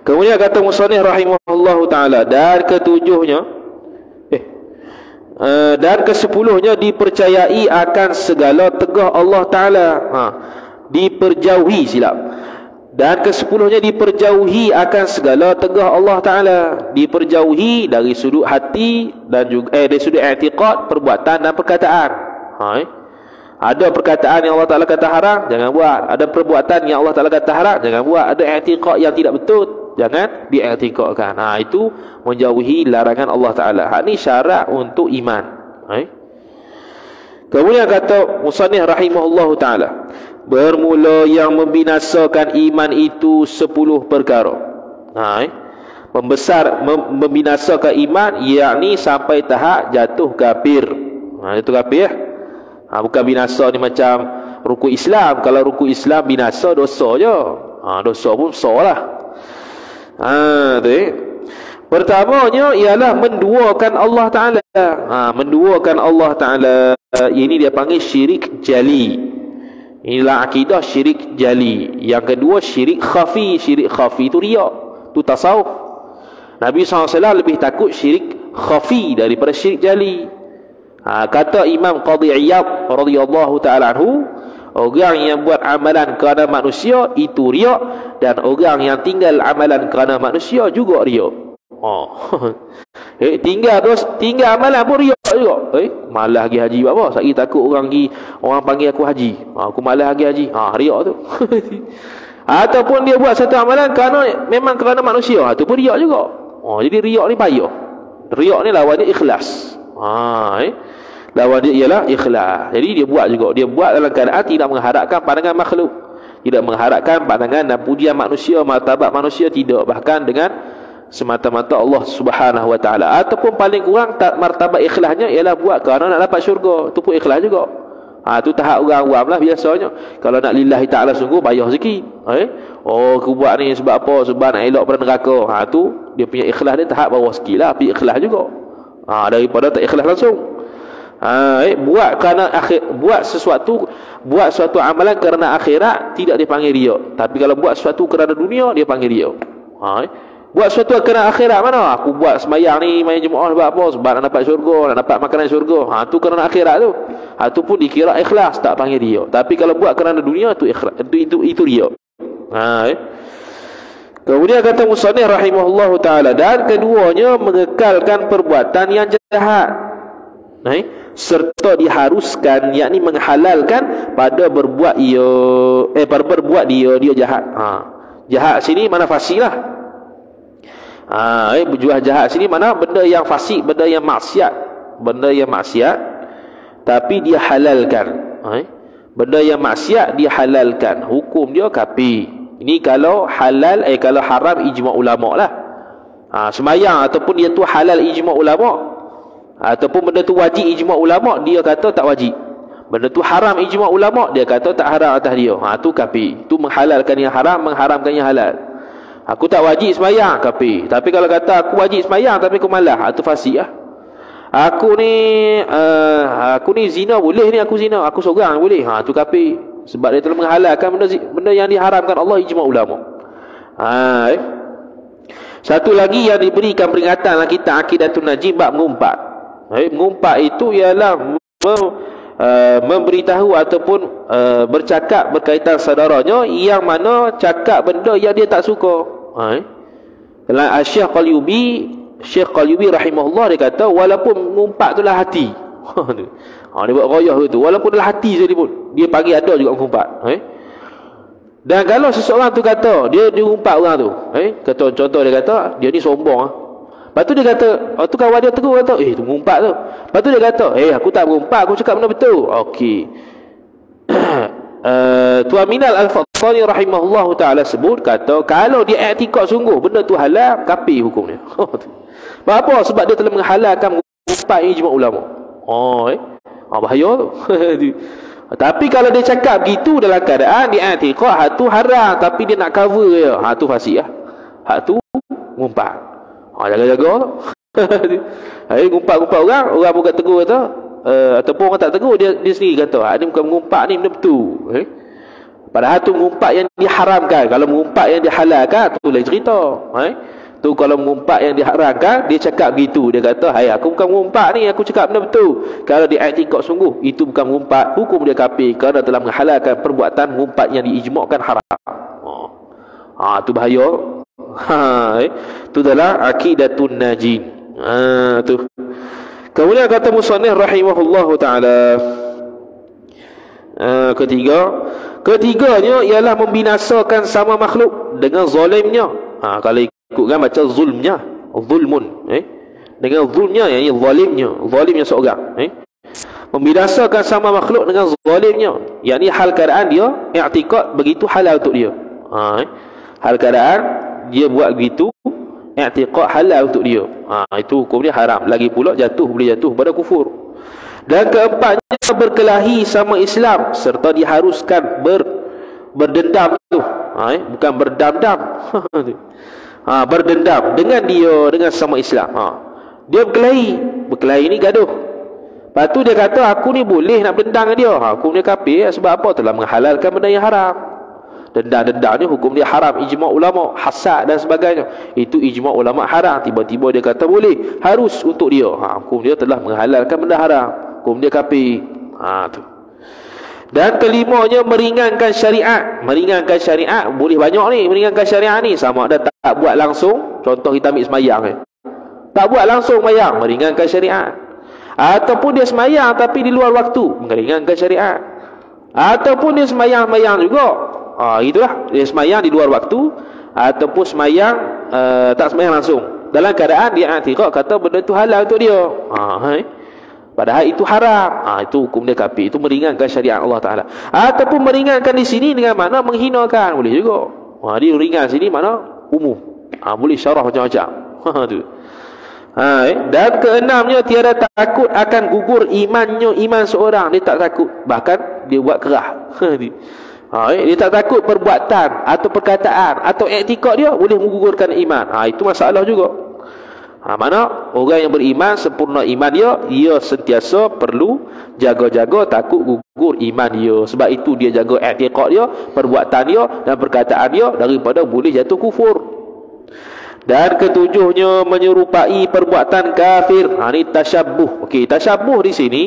Kemudian kata musannif rahimahullah taala dan ketujuhnya eh uh, dan kesepuluhnya dipercayai akan segala tegah Allah taala. Ha diperjauhi silap dan kesepuluhnya diperjauhi akan segala tegah Allah Ta'ala. Diperjauhi dari sudut hati dan juga eh dari sudut i'tiqad perbuatan dan perkataan. Ha, eh? ada perkataan yang Allah Ta'ala kata haram jangan buat. Ada perbuatan yang Allah Ta'ala kata haram jangan buat. Ada i'tiqad yang tidak betul jangan di'tiqadkan. Ha, itu menjauhi larangan Allah Ta'ala. Ha, ini syarat untuk iman. Ha, eh? kemudian kata Musanih rahimahullah Ta'ala Bermula yang membinasakan iman itu sepuluh perkara. Ha, eh? Membesar, mem membinasakan iman, yakni sampai tahap jatuh kafir. Ha, jatuh kafir. Ha, bukan binasa ni macam ruku Islam. Kalau ruku Islam binasa, dosa je. Ha, dosa pun besar lah. Ha, eh? Pertamanya ialah menduakan Allah Ta'ala. Ha, menduakan Allah Ta'ala. Ini dia panggil syirik jali. Inilah akidah syirik jali. Yang kedua syirik khafi. Syirik khafi itu riak. Itu tasawuf. Nabi SAW lebih takut syirik khafi daripada syirik jali. Ha, kata Imam Qadhi Iyad radhiyallahu taala anhu, orang yang buat amalan kerana manusia itu riak dan orang yang tinggal amalan kerana manusia juga riak. Oh. eh, tinggal terus tinggal amalan pun riak juga. Eh, malas pergi haji buat apa? Saya takut orang pergi orang panggil aku haji. Ha, aku malas pergi haji. Ha, riak tu. Ataupun dia buat satu amalan kerana memang kerana manusia. Ha, tu pun riak juga. Oh, jadi riak ni payah. Riak ni lawan dia ikhlas. Ha, eh. Lawan dia ialah ikhlas. Jadi dia buat juga. Dia buat dalam keadaan tidak mengharapkan pandangan makhluk. Tidak mengharapkan pandangan dan pujian manusia, martabat manusia tidak. Bahkan dengan semata-mata Allah Subhanahu wa taala. Ataupun paling kurang martabat ikhlasnya ialah buat kerana nak dapat syurga tu pun ikhlas juga. Ha tu tahap orang awam lah biasanya. Kalau nak lillahi taala sungguh bayar sikit eh? Oh aku buat ni sebab apa? Sebab nak elok pada neraka. Ha tu dia punya ikhlas dia tahap bawah sikit lah. Tapi ikhlas juga. Ha daripada tak ikhlas langsung. Ha eh buat kerana akhir buat sesuatu buat suatu amalan kerana akhirat tidak dipanggil riya tapi kalau buat sesuatu kerana dunia dia panggil riya ha eh Buat sesuatu kerana akhirat mana? Aku buat semayang ni, main jemaah sebab apa? Sebab nak dapat syurga, nak dapat makanan syurga. Ha, tu kerana akhirat tu. Ha, tu pun dikira ikhlas, tak panggil dia. Tapi kalau buat kerana dunia, tu ikhlas. Itu, itu, itu dia. Ha, eh? Kemudian kata Musanih rahimahullah ta'ala. Dan keduanya mengekalkan perbuatan yang jahat. Eh? Serta diharuskan, yakni menghalalkan pada berbuat ia, eh, pada berbuat dia, dia jahat. Ha. Jahat sini mana fasih lah. Ha, eh, berjuah jahat sini mana benda yang fasik, benda yang maksiat, benda yang maksiat, tapi dia halalkan. Ha, eh? Benda yang maksiat dia halalkan. Hukum dia kapi. Ini kalau halal, eh kalau haram ijma ulama lah. Ha, semayang ataupun dia tu halal ijma ulama, ataupun benda tu wajib ijma ulama, dia kata tak wajib. Benda tu haram ijma ulama, dia kata tak haram atas dia. Ha, tu kapi. Tu menghalalkan yang haram, mengharamkan yang halal. Aku tak wajib semayang kafir. Tapi kalau kata aku wajib semayang tapi aku malas, itu ah, fasik lah. Aku ni uh, aku ni zina boleh ni aku zina. Aku seorang boleh. Ha tu kafir. Sebab dia telah menghalalkan benda benda yang diharamkan Allah ijma ulama. Ha eh. Satu lagi yang diberikan peringatan dalam kitab Aqidatun Najib bab mengumpat. Eh, mengumpat itu ialah mem, uh, memberitahu ataupun uh, bercakap berkaitan saudaranya yang mana cakap benda yang dia tak suka. Ha eh. Dalam Asyikh Qalyubi Syekh Qalyubi rahimahullah dia kata walaupun mengumpat tu lah hati. ha dia buat royah tu walaupun dalam hati saja pun dia pagi ada juga mengumpat. Eh? Dan kalau seseorang tu kata dia diumpat orang tu, eh kata contoh dia kata dia ni sombong ah. Lepas tu dia kata, oh tu kawan dia tegur kata, eh mengumpat tu. Lepas tu dia kata, eh aku tak mengumpat, aku cakap benda betul. Okey. uh, Tuan Minal Al-Fattani rahimahullah ta'ala sebut kata kalau dia i'tikad sungguh benda tu halal kafir hukumnya. Sebab apa? sebab dia telah menghalalkan empat ijma ulama. Oh eh. Oh, bahaya tu. Tapi kalau dia cakap begitu dalam keadaan dia i'tikad hak tu haram tapi dia nak cover je. Hak tu fasik lah. Hak tu ngumpat. Oh, jaga-jaga. Tu Hai ngumpat-ngumpat orang, orang bukan tegur kata, uh, ataupun orang tak tegur dia dia sendiri kata ah ni bukan mengumpat ni benda betul. Eh? Padahal tu mengumpat yang diharamkan. Kalau mengumpat yang dihalalkan tu lain cerita. Eh? Tu kalau mengumpat yang diharamkan dia cakap begitu. Dia kata hai aku bukan mengumpat ni aku cakap benda betul. Kalau dia i'tikad sungguh itu bukan mengumpat. Hukum dia kafir kerana telah menghalalkan perbuatan mengumpat yang diijmakkan haram. Oh. ha tu bahaya. Ha eh? Tu adalah aqidatun najin. Ha tu Kemudian kata musannif rahimahullah taala uh, ketiga ketiganya ialah membinasakan sama makhluk dengan zalimnya. Ha kalau ikutkan baca zulmnya, zulmun eh dengan zulmnya yakni zalimnya, zalimnya seorang eh membinasakan sama makhluk dengan zalimnya yakni hal keadaan dia i'tikad begitu halal untuk dia. Ha eh? hal keadaan dia buat begitu i'tiqad halal untuk dia. Ha, itu hukum dia haram. Lagi pula jatuh boleh jatuh pada kufur. Dan keempatnya berkelahi sama Islam serta diharuskan ber berdendam tu. Ha, eh? bukan berdam-dam. ha, berdendam dengan dia dengan sama Islam. Ha. Dia berkelahi. Berkelahi ni gaduh. Lepas tu dia kata aku ni boleh nak berdendam dengan dia. Ha, aku ni kafir sebab apa? Telah menghalalkan benda yang haram denda-denda ni hukum dia haram. Ijma' ulama hasad dan sebagainya. Itu ijma' ulama haram. Tiba-tiba dia kata boleh. Harus untuk dia. Ha, hukum dia telah menghalalkan benda haram. Hukum dia kafir. Ha, tu. Dan kelimanya meringankan syariat. Meringankan syariat boleh banyak ni meringankan syariat ni. Sama ada tak, buat langsung. Contoh kita ambil semayang eh. tak buat langsung semayang meringankan syariat. Ataupun dia semayang tapi di luar waktu meringankan syariat. Ataupun dia semayang-semayang juga Ah itulah dia semayang di luar waktu ataupun semayang uh, tak semayang langsung. Dalam keadaan dia i'tiqad kata benda itu halal untuk dia. Ah hai. Padahal itu haram. Ah itu hukum dia kafir. Itu meringankan syariat Allah Taala. Ataupun meringankan di sini dengan mana menghinakan boleh juga. Ah dia ringan sini mana umum. Ah boleh syarah macam-macam. Ha tu. Ha, eh? Dan keenamnya tiada takut akan gugur imannya iman seorang dia tak takut bahkan dia buat kerah. Ha, Ha, eh, dia tak takut perbuatan atau perkataan atau etikot dia boleh menggugurkan iman. Ha, itu masalah juga. Ha, mana orang yang beriman sempurna iman dia, dia sentiasa perlu jaga-jaga takut gugur iman dia. Sebab itu dia jaga etikot dia, perbuatan dia dan perkataan dia daripada boleh jatuh kufur. Dan ketujuhnya menyerupai perbuatan kafir. Ha, ini tasyabuh. Okey, tasyabuh di sini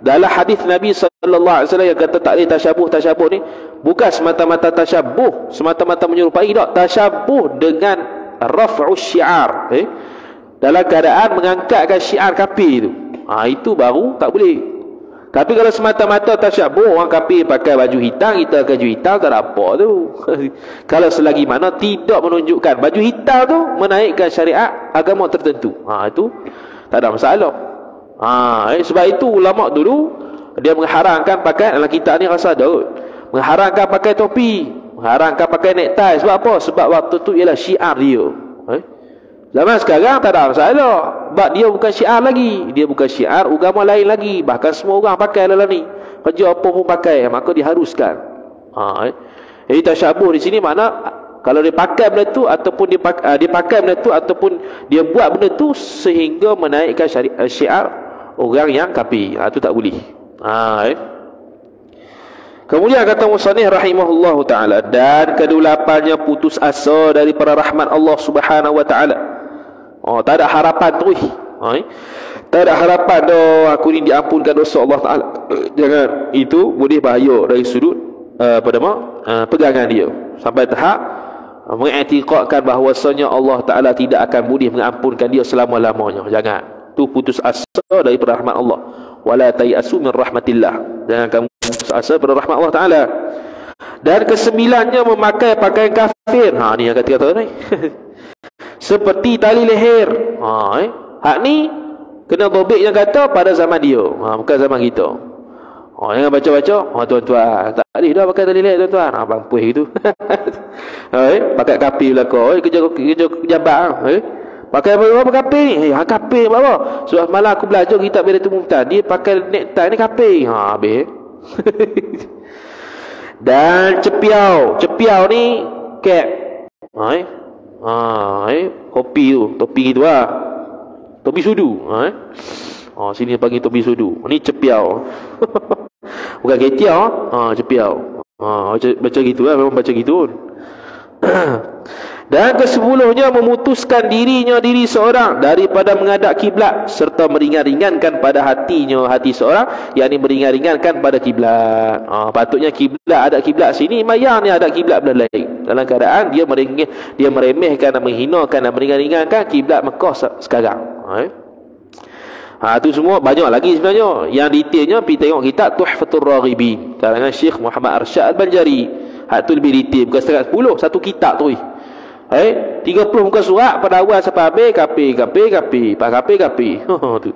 dalam hadis Nabi sallallahu alaihi wasallam yang kata tak boleh tasyabuh tasyabuh ni bukan semata-mata tasyabuh semata-mata menyerupai tak tasyabuh dengan raf'u syiar eh? Dalam keadaan mengangkatkan syiar kafir tu. Ha, itu baru tak boleh. Tapi kalau semata-mata tasyabuh orang kafir pakai baju hitam kita baju hitam tak apa tu. Kalau selagi mana tidak menunjukkan baju hitam tu menaikkan syariat agama tertentu. Ha, itu tak ada masalah Ha, eh, sebab itu ulama dulu dia mengharamkan pakai dalam kitab ni rasa ada mengharamkan pakai topi, mengharamkan pakai necktie sebab apa? Sebab waktu tu ialah syiar dia. Eh? Zaman sekarang tak ada masalah. Sebab dia bukan syiar lagi. Dia bukan syiar agama lain lagi. Bahkan semua orang pakai dalam ni. Kerja apa pun pakai, maka diharuskan. Ha, eh. Jadi tasyabuh di sini mana kalau dia pakai benda tu ataupun dia pakai, uh, dia pakai benda tu ataupun dia buat benda tu sehingga menaikkan uh, syiar orang yang kafir ha, tu tak boleh ha, eh? kemudian kata Musanih rahimahullah ta'ala dan kedulapannya putus asa dari para rahmat Allah subhanahu wa ta'ala oh, tak ada harapan tu ha, eh? tak ada harapan doh aku ni diampunkan dosa Allah ta'ala jangan itu boleh bahaya dari sudut uh, pada uh, pegangan dia sampai tahap mengiktikadkan bahawasanya Allah Taala tidak akan boleh mengampunkan dia selama-lamanya. Jangan. Tu putus asa dari rahmat Allah. Wala tayasu min rahmatillah. Jangan kamu putus asa pada rahmat Allah Taala. Dan kesembilannya memakai pakaian kafir. Ha ni yang kata-kata ni. Seperti tali leher. Ha eh. Hak ni kena dobek yang kata pada zaman dia. Ha bukan zaman kita. Oh, jangan baca-baca. Oh, tuan-tuan. Tak boleh dah pakai tali leher, tuan-tuan. Ah, bang puih gitu. eh, pakai kapi belakang. Eh, kerja, kerja jabat. Eh. Pakai apa, apa kapi ni? Eh, ha, kapi apa? Sebab malam aku belajar kitab bila tu mumtaz. Dia pakai necktie ni kapi. Ha, habis. Dan cepiau. Cepiau ni cap. Ha, eh. Ha, eh. Kopi tu. Topi gitu lah. Topi sudu. Ha, eh. Oh, sini panggil topi sudu. Ni cepiau. Bukan ketiau ha, Cepiau ha, baca, baca gitu lah Memang baca gitu pun Dan kesepuluhnya memutuskan dirinya diri seorang daripada menghadap kiblat serta meringan-ringankan pada hatinya hati seorang yakni meringan-ringankan pada kiblat. Ha, patutnya kiblat ada kiblat sini mayang ni ada kiblat benda lain. Dalam keadaan dia merengeh dia meremehkan dan menghinakan dan meringan-ringankan kiblat Mekah sekarang. Ha, eh? Ha tu semua banyak lagi sebenarnya. Yang detailnya pi tengok kitab Tuhfatur Raghibin karangan Syekh Muhammad Arsyad Al-Banjari. Hak tu lebih detail bukan setakat 10 satu kitab tu. Eh, 30 muka surat pada awal sampai habis kapi kapi kapi, pak kapi kapi. tu.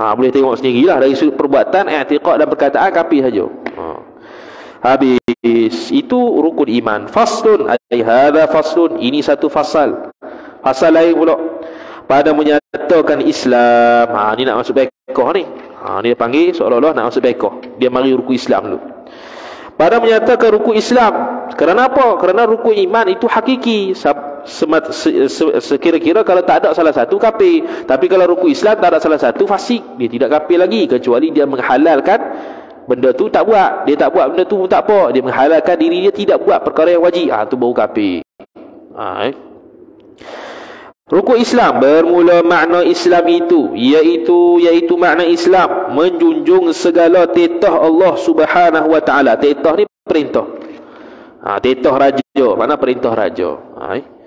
Ha boleh tengok sendirilah dari sudut perbuatan, i'tiqad dan perkataan kapi saja. Ha. Habis itu rukun iman. Faslun ai hadza faslun. Ini satu fasal. Fasal lain pula pada menyatakan Islam. Ha ni nak masuk bekoh ni. Ha ni dia panggil seolah-olah nak masuk bekoh. Dia mari ruku Islam dulu. Pada menyatakan ruku Islam. Kerana apa? Kerana ruku iman itu hakiki. Semat, se, se, sekira-kira kalau tak ada salah satu kafir. Tapi kalau ruku Islam tak ada salah satu fasik. Dia tidak kafir lagi kecuali dia menghalalkan benda tu tak buat. Dia tak buat benda tu pun tak apa. Dia menghalalkan diri dia tidak buat perkara yang wajib. Ah ha, tu baru kafir. Ha, eh. Rukuk Islam bermula makna Islam itu iaitu iaitu makna Islam menjunjung segala titah Allah Subhanahu wa taala. Titah ni perintah. Ha titah raja, mana perintah raja. Ha, eh?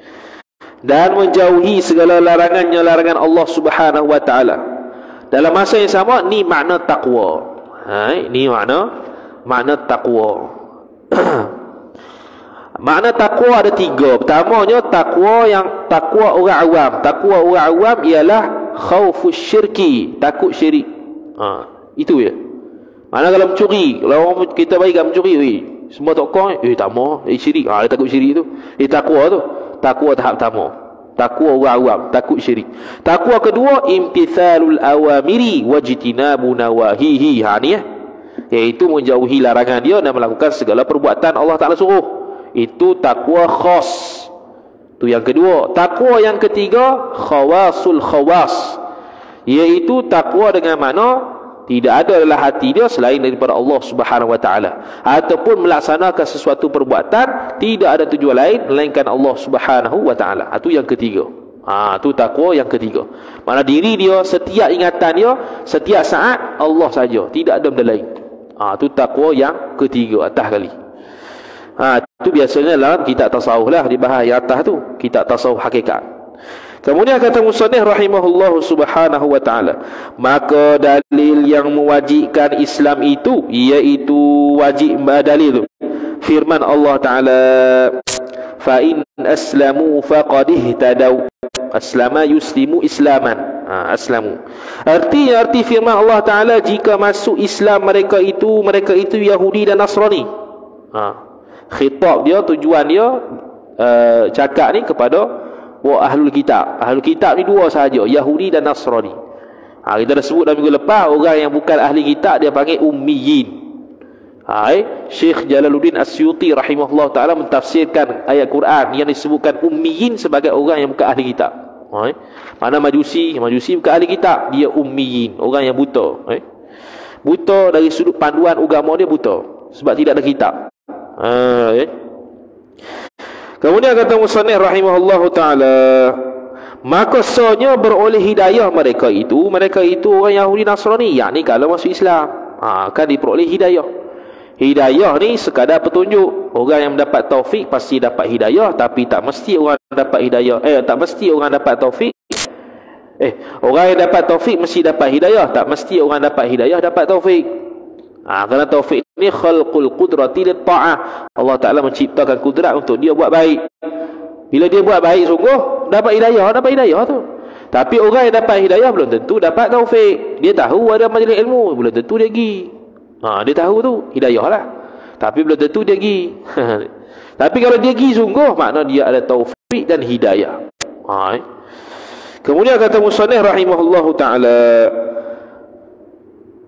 Dan menjauhi segala larangannya larangan Allah Subhanahu wa taala. Dalam masa yang sama ni makna takwa. Ha eh? ni makna makna takwa. Makna takwa ada tiga. Pertamanya takwa yang takwa orang awam. Takwa orang awam ialah khaufus syirki, takut syirik. Ha, itu ya. Mana kalau mencuri, kalau orang kita bagi kan mencuri, weh, semua tokoh eh tak mau, eh syirik. Ha, dia takut syirik tu. Eh takwa tu. Takwa tahap pertama. Takwa orang awam, takut syirik. Takwa kedua imtithalul awamiri wajtinabu nawahihi. Ha ni ya. Iaitu menjauhi larangan dia dan melakukan segala perbuatan Allah Taala suruh itu takwa khas tu yang kedua takwa yang ketiga khawasul khawas iaitu takwa dengan mana tidak ada dalam hati dia selain daripada Allah Subhanahu wa taala. Ataupun melaksanakan sesuatu perbuatan tidak ada tujuan lain melainkan Allah Subhanahu wa taala. Itu yang ketiga. Ha tu takwa yang ketiga. Mana diri dia setiap ingatan dia setiap saat Allah saja. Tidak ada benda lain. Ha tu takwa yang ketiga atas kali. Ha, itu biasanya dalam kitab tasawuf lah dibahas yang atas tu. Kitab tasawuf hakikat. Kemudian kata Musannih rahimahullah subhanahu wa ta'ala. Maka dalil yang mewajibkan Islam itu, iaitu wajib dalil. Firman Allah ta'ala. Fa'in aslamu faqadih tadaw. Aslama yuslimu islaman. Ha, aslamu. Artinya, arti firman Allah ta'ala, jika masuk Islam mereka itu, mereka itu Yahudi dan Nasrani. Ha, khitab dia tujuan dia uh, cakap ni kepada wa ahlul kitab ahlul kitab ni dua sahaja Yahudi dan Nasrani ha, kita dah sebut dalam minggu lepas orang yang bukan ahli kitab dia panggil ummiyin Hai, Syekh Jalaluddin Asyuti rahimahullah taala mentafsirkan ayat Quran yang disebutkan ummiyin sebagai orang yang bukan ahli kitab. Hai. Mana majusi, majusi bukan ahli kitab, dia ummiyin, orang yang buta. Hai. Buta dari sudut panduan agama dia buta sebab tidak ada kitab. Hai. Kemudian kata Musannif rahimahullah taala Maka sonya beroleh hidayah mereka itu Mereka itu orang Yahudi Nasrani Yang ni kalau masuk Islam. Ha, Akan diperoleh hidayah. Hidayah ni sekadar petunjuk. Orang yang mendapat taufik pasti dapat hidayah Tapi tak mesti orang dapat hidayah. Eh tak mesti orang dapat taufik. Eh orang yang dapat taufik mesti dapat hidayah Tak mesti orang dapat hidayah dapat taufik ha, Kerana taufik ni khalqul qudrati li ta'ah Allah Ta'ala menciptakan kudrat untuk dia buat baik Bila dia buat baik sungguh Dapat hidayah, dapat hidayah tu Tapi orang yang dapat hidayah belum tentu dapat taufik Dia tahu ada majlis ilmu Belum tentu dia pergi Ha, dia tahu tu hidayah lah. Tapi belum tentu dia pergi. Tapi kalau dia pergi sungguh, makna dia ada taufik dan hidayah. Ha, eh. Kemudian kata Musannih rahimahullahu ta'ala,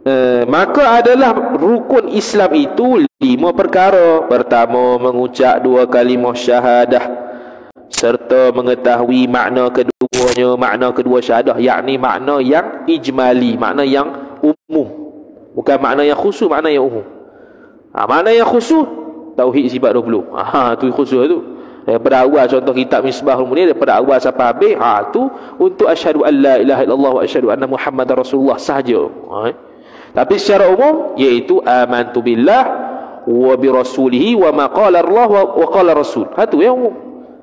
eh, maka adalah rukun Islam itu lima perkara. Pertama, mengucap dua kalimah syahadah. Serta mengetahui makna keduanya, makna kedua syahadah. Yakni makna yang ijmali, makna yang umum. Bukan makna yang khusus, makna yang umum. Ha, makna yang khusus, Tauhid sifat 20. Ha, tu khusus tu. Daripada awal contoh kitab Misbah Al-Munir, daripada awal sampai habis, ha, tu untuk asyhadu an la ilaha illallah wa asyhadu anna Muhammad Rasulullah sahaja. Ha, eh. Tapi secara umum, iaitu amantu billah wa bi rasulihi wa ma qala Allah wa, qala rasul. Ha, tu yang umum.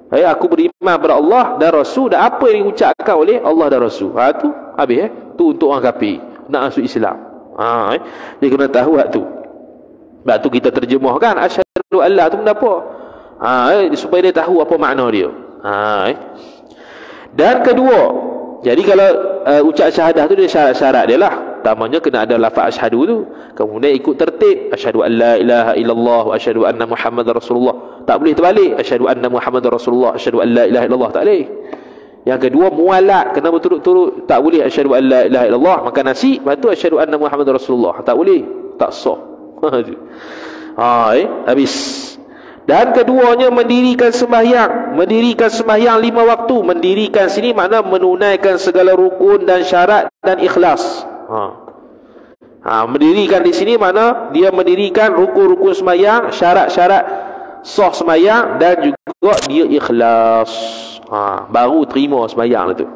Hai, aku beriman kepada Allah dan Rasul dan apa yang diucapkan oleh Allah dan Rasul. Ha, tu habis eh. Tu untuk orang kafir. Nak masuk Islam. Ha, eh? Dia kena tahu hak tu. Sebab tu kita terjemahkan asyhadu Allah tu kenapa? Ha, eh? supaya dia tahu apa makna dia. Ha, eh? Dan kedua, jadi kalau uh, ucap syahadah tu dia syarat-syarat dia lah. Pertamanya kena ada lafaz asyhadu tu. Kemudian ikut tertib asyhadu an la ilaha illallah wa asyhadu anna muhammadar rasulullah. Tak boleh terbalik asyhadu anna muhammadar rasulullah asyhadu an la ilaha illallah tak boleh. Yang kedua mualat kena berturut-turut tak boleh asyhadu an la ilaha illallah. Makan nasi lepas tu asyhadu anna muhammad rasulullah. Tak boleh. Tak sah. Ha eh habis. Dan keduanya mendirikan sembahyang. Mendirikan sembahyang lima waktu. Mendirikan sini makna menunaikan segala rukun dan syarat dan ikhlas ha Ha, mendirikan di sini mana dia mendirikan rukun-rukun sembahyang, syarat-syarat sah sembahyang dan juga dia ikhlas ha, baru terima sembahyang itu.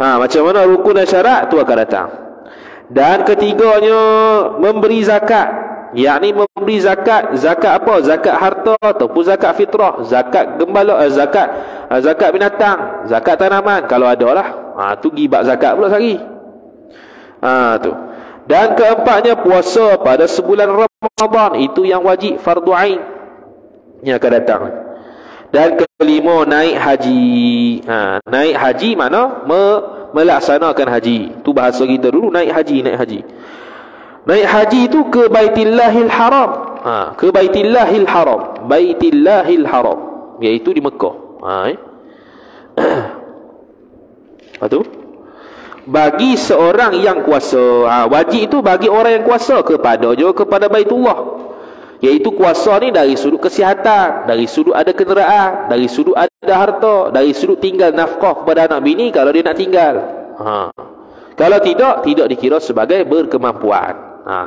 Ha, macam mana rukun dan syarat tu akan datang. Dan ketiganya memberi zakat. Yakni memberi zakat, zakat apa? Zakat harta ataupun zakat fitrah, zakat gembala, eh, zakat eh, zakat binatang, zakat tanaman kalau ada lah. Ha, tu gibak zakat pula sehari. Ha, tu. Dan keempatnya puasa pada sebulan Ramadan itu yang wajib fardu ain yang akan datang. Dan kelima naik haji. Ha, naik haji mana? Me, melaksanakan haji. Tu bahasa kita dulu naik haji, naik haji. Naik haji itu ke Baitillahil Haram. Ha, ke Baitillahil Haram. Baitillahil Haram. Iaitu di Mekah. Ha, eh? Apa tu? Bagi seorang yang kuasa. Ha, wajib itu bagi orang yang kuasa kepada juga kepada Baitullah. Iaitu kuasa ni dari sudut kesihatan, dari sudut ada kenderaan, dari sudut ada harta, dari sudut tinggal nafkah kepada anak bini kalau dia nak tinggal. Ha. Kalau tidak, tidak dikira sebagai berkemampuan. Ha.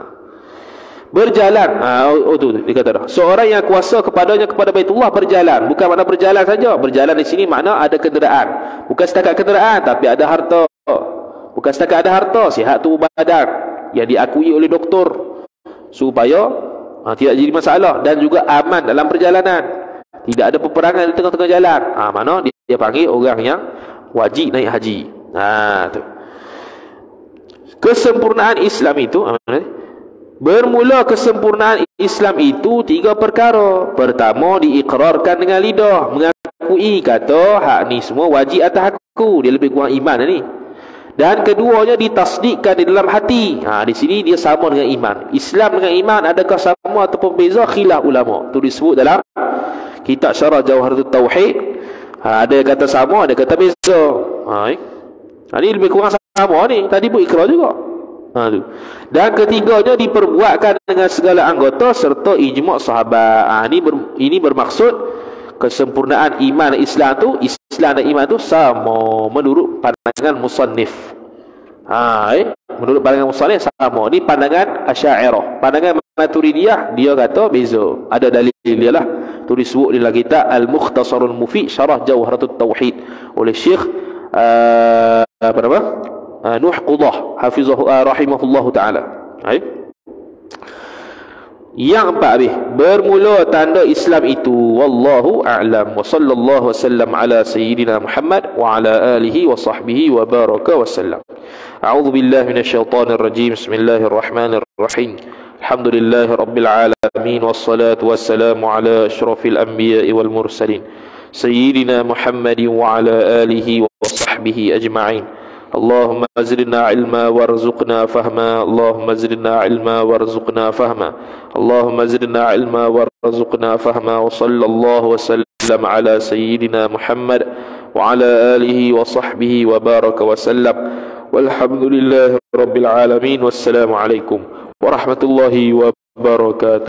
Berjalan. Ha, oh, oh tu dia kata dah. Seorang yang kuasa kepadanya kepada Baitullah berjalan. Bukan makna berjalan saja. Berjalan di sini makna ada kenderaan. Bukan setakat kenderaan tapi ada harta. Bukan setakat ada harta, sihat tubuh badan yang diakui oleh doktor. Supaya ha, tidak jadi masalah dan juga aman dalam perjalanan. Tidak ada peperangan di tengah-tengah jalan. Ha, mana dia, dia panggil orang yang wajib naik haji. Ha, tu. kesempurnaan Islam itu bermula kesempurnaan Islam itu tiga perkara. Pertama diikrarkan dengan lidah. Mengakui kata hak ni semua wajib atas aku. Dia lebih kurang iman ni dan keduanya ditasdikkan di dalam hati. Ha, di sini dia sama dengan iman. Islam dengan iman adakah sama ataupun beza? Khilaf ulama. Itu disebut dalam kitab syarah Jawharatul Tauhid. Ha, ada yang kata sama, ada yang kata beza. Ha, eh? ha, ini lebih kurang sama ni. Tadi pun ikrar juga. Ha, tu. Dan ketiganya diperbuatkan dengan segala anggota serta ijma' sahabat. Ha, ini, ber, ini bermaksud kesempurnaan iman Islam tu, Islam dan iman tu sama menurut pandangan musannif. Ha, eh? Menurut pandangan musannif sama. Ini pandangan Asy'ariyah. Pandangan Maturidiyah dia kata beza. Ada dalil dia lah. Tu disebut dalam kitab Al-Mukhtasarul Mufid Syarah Jawharatut Tauhid oleh Syekh uh, apa nama? uh, Nuh Qudah hafizahu uh, rahimahullahu taala. Yang empat habis. Bermula tanda Islam itu. Wallahu a'lam. Wa sallallahu wasallam ala sayyidina Muhammad Wa ala alihi wa sahbihi wa baraka wa sallam A'udhu billahi minasyaitanir rajim Bismillahirrahmanirrahim. Alhamdulillahi rabbil alamin. Wassalatu wassalamu ala ashrafil anbiya wal mursalin. Sayyidina Muhammad wa ala alihi wa sahbihi ajma'in اللهم زدنا علما وارزقنا فهما اللهم زدنا علما وارزقنا فهما اللهم زدنا علما وارزقنا فهما وصلى الله وسلم على سيدنا محمد وعلى آله وصحبه وبارك وسلم والحمد لله رب العالمين والسلام عليكم ورحمة الله وبركاته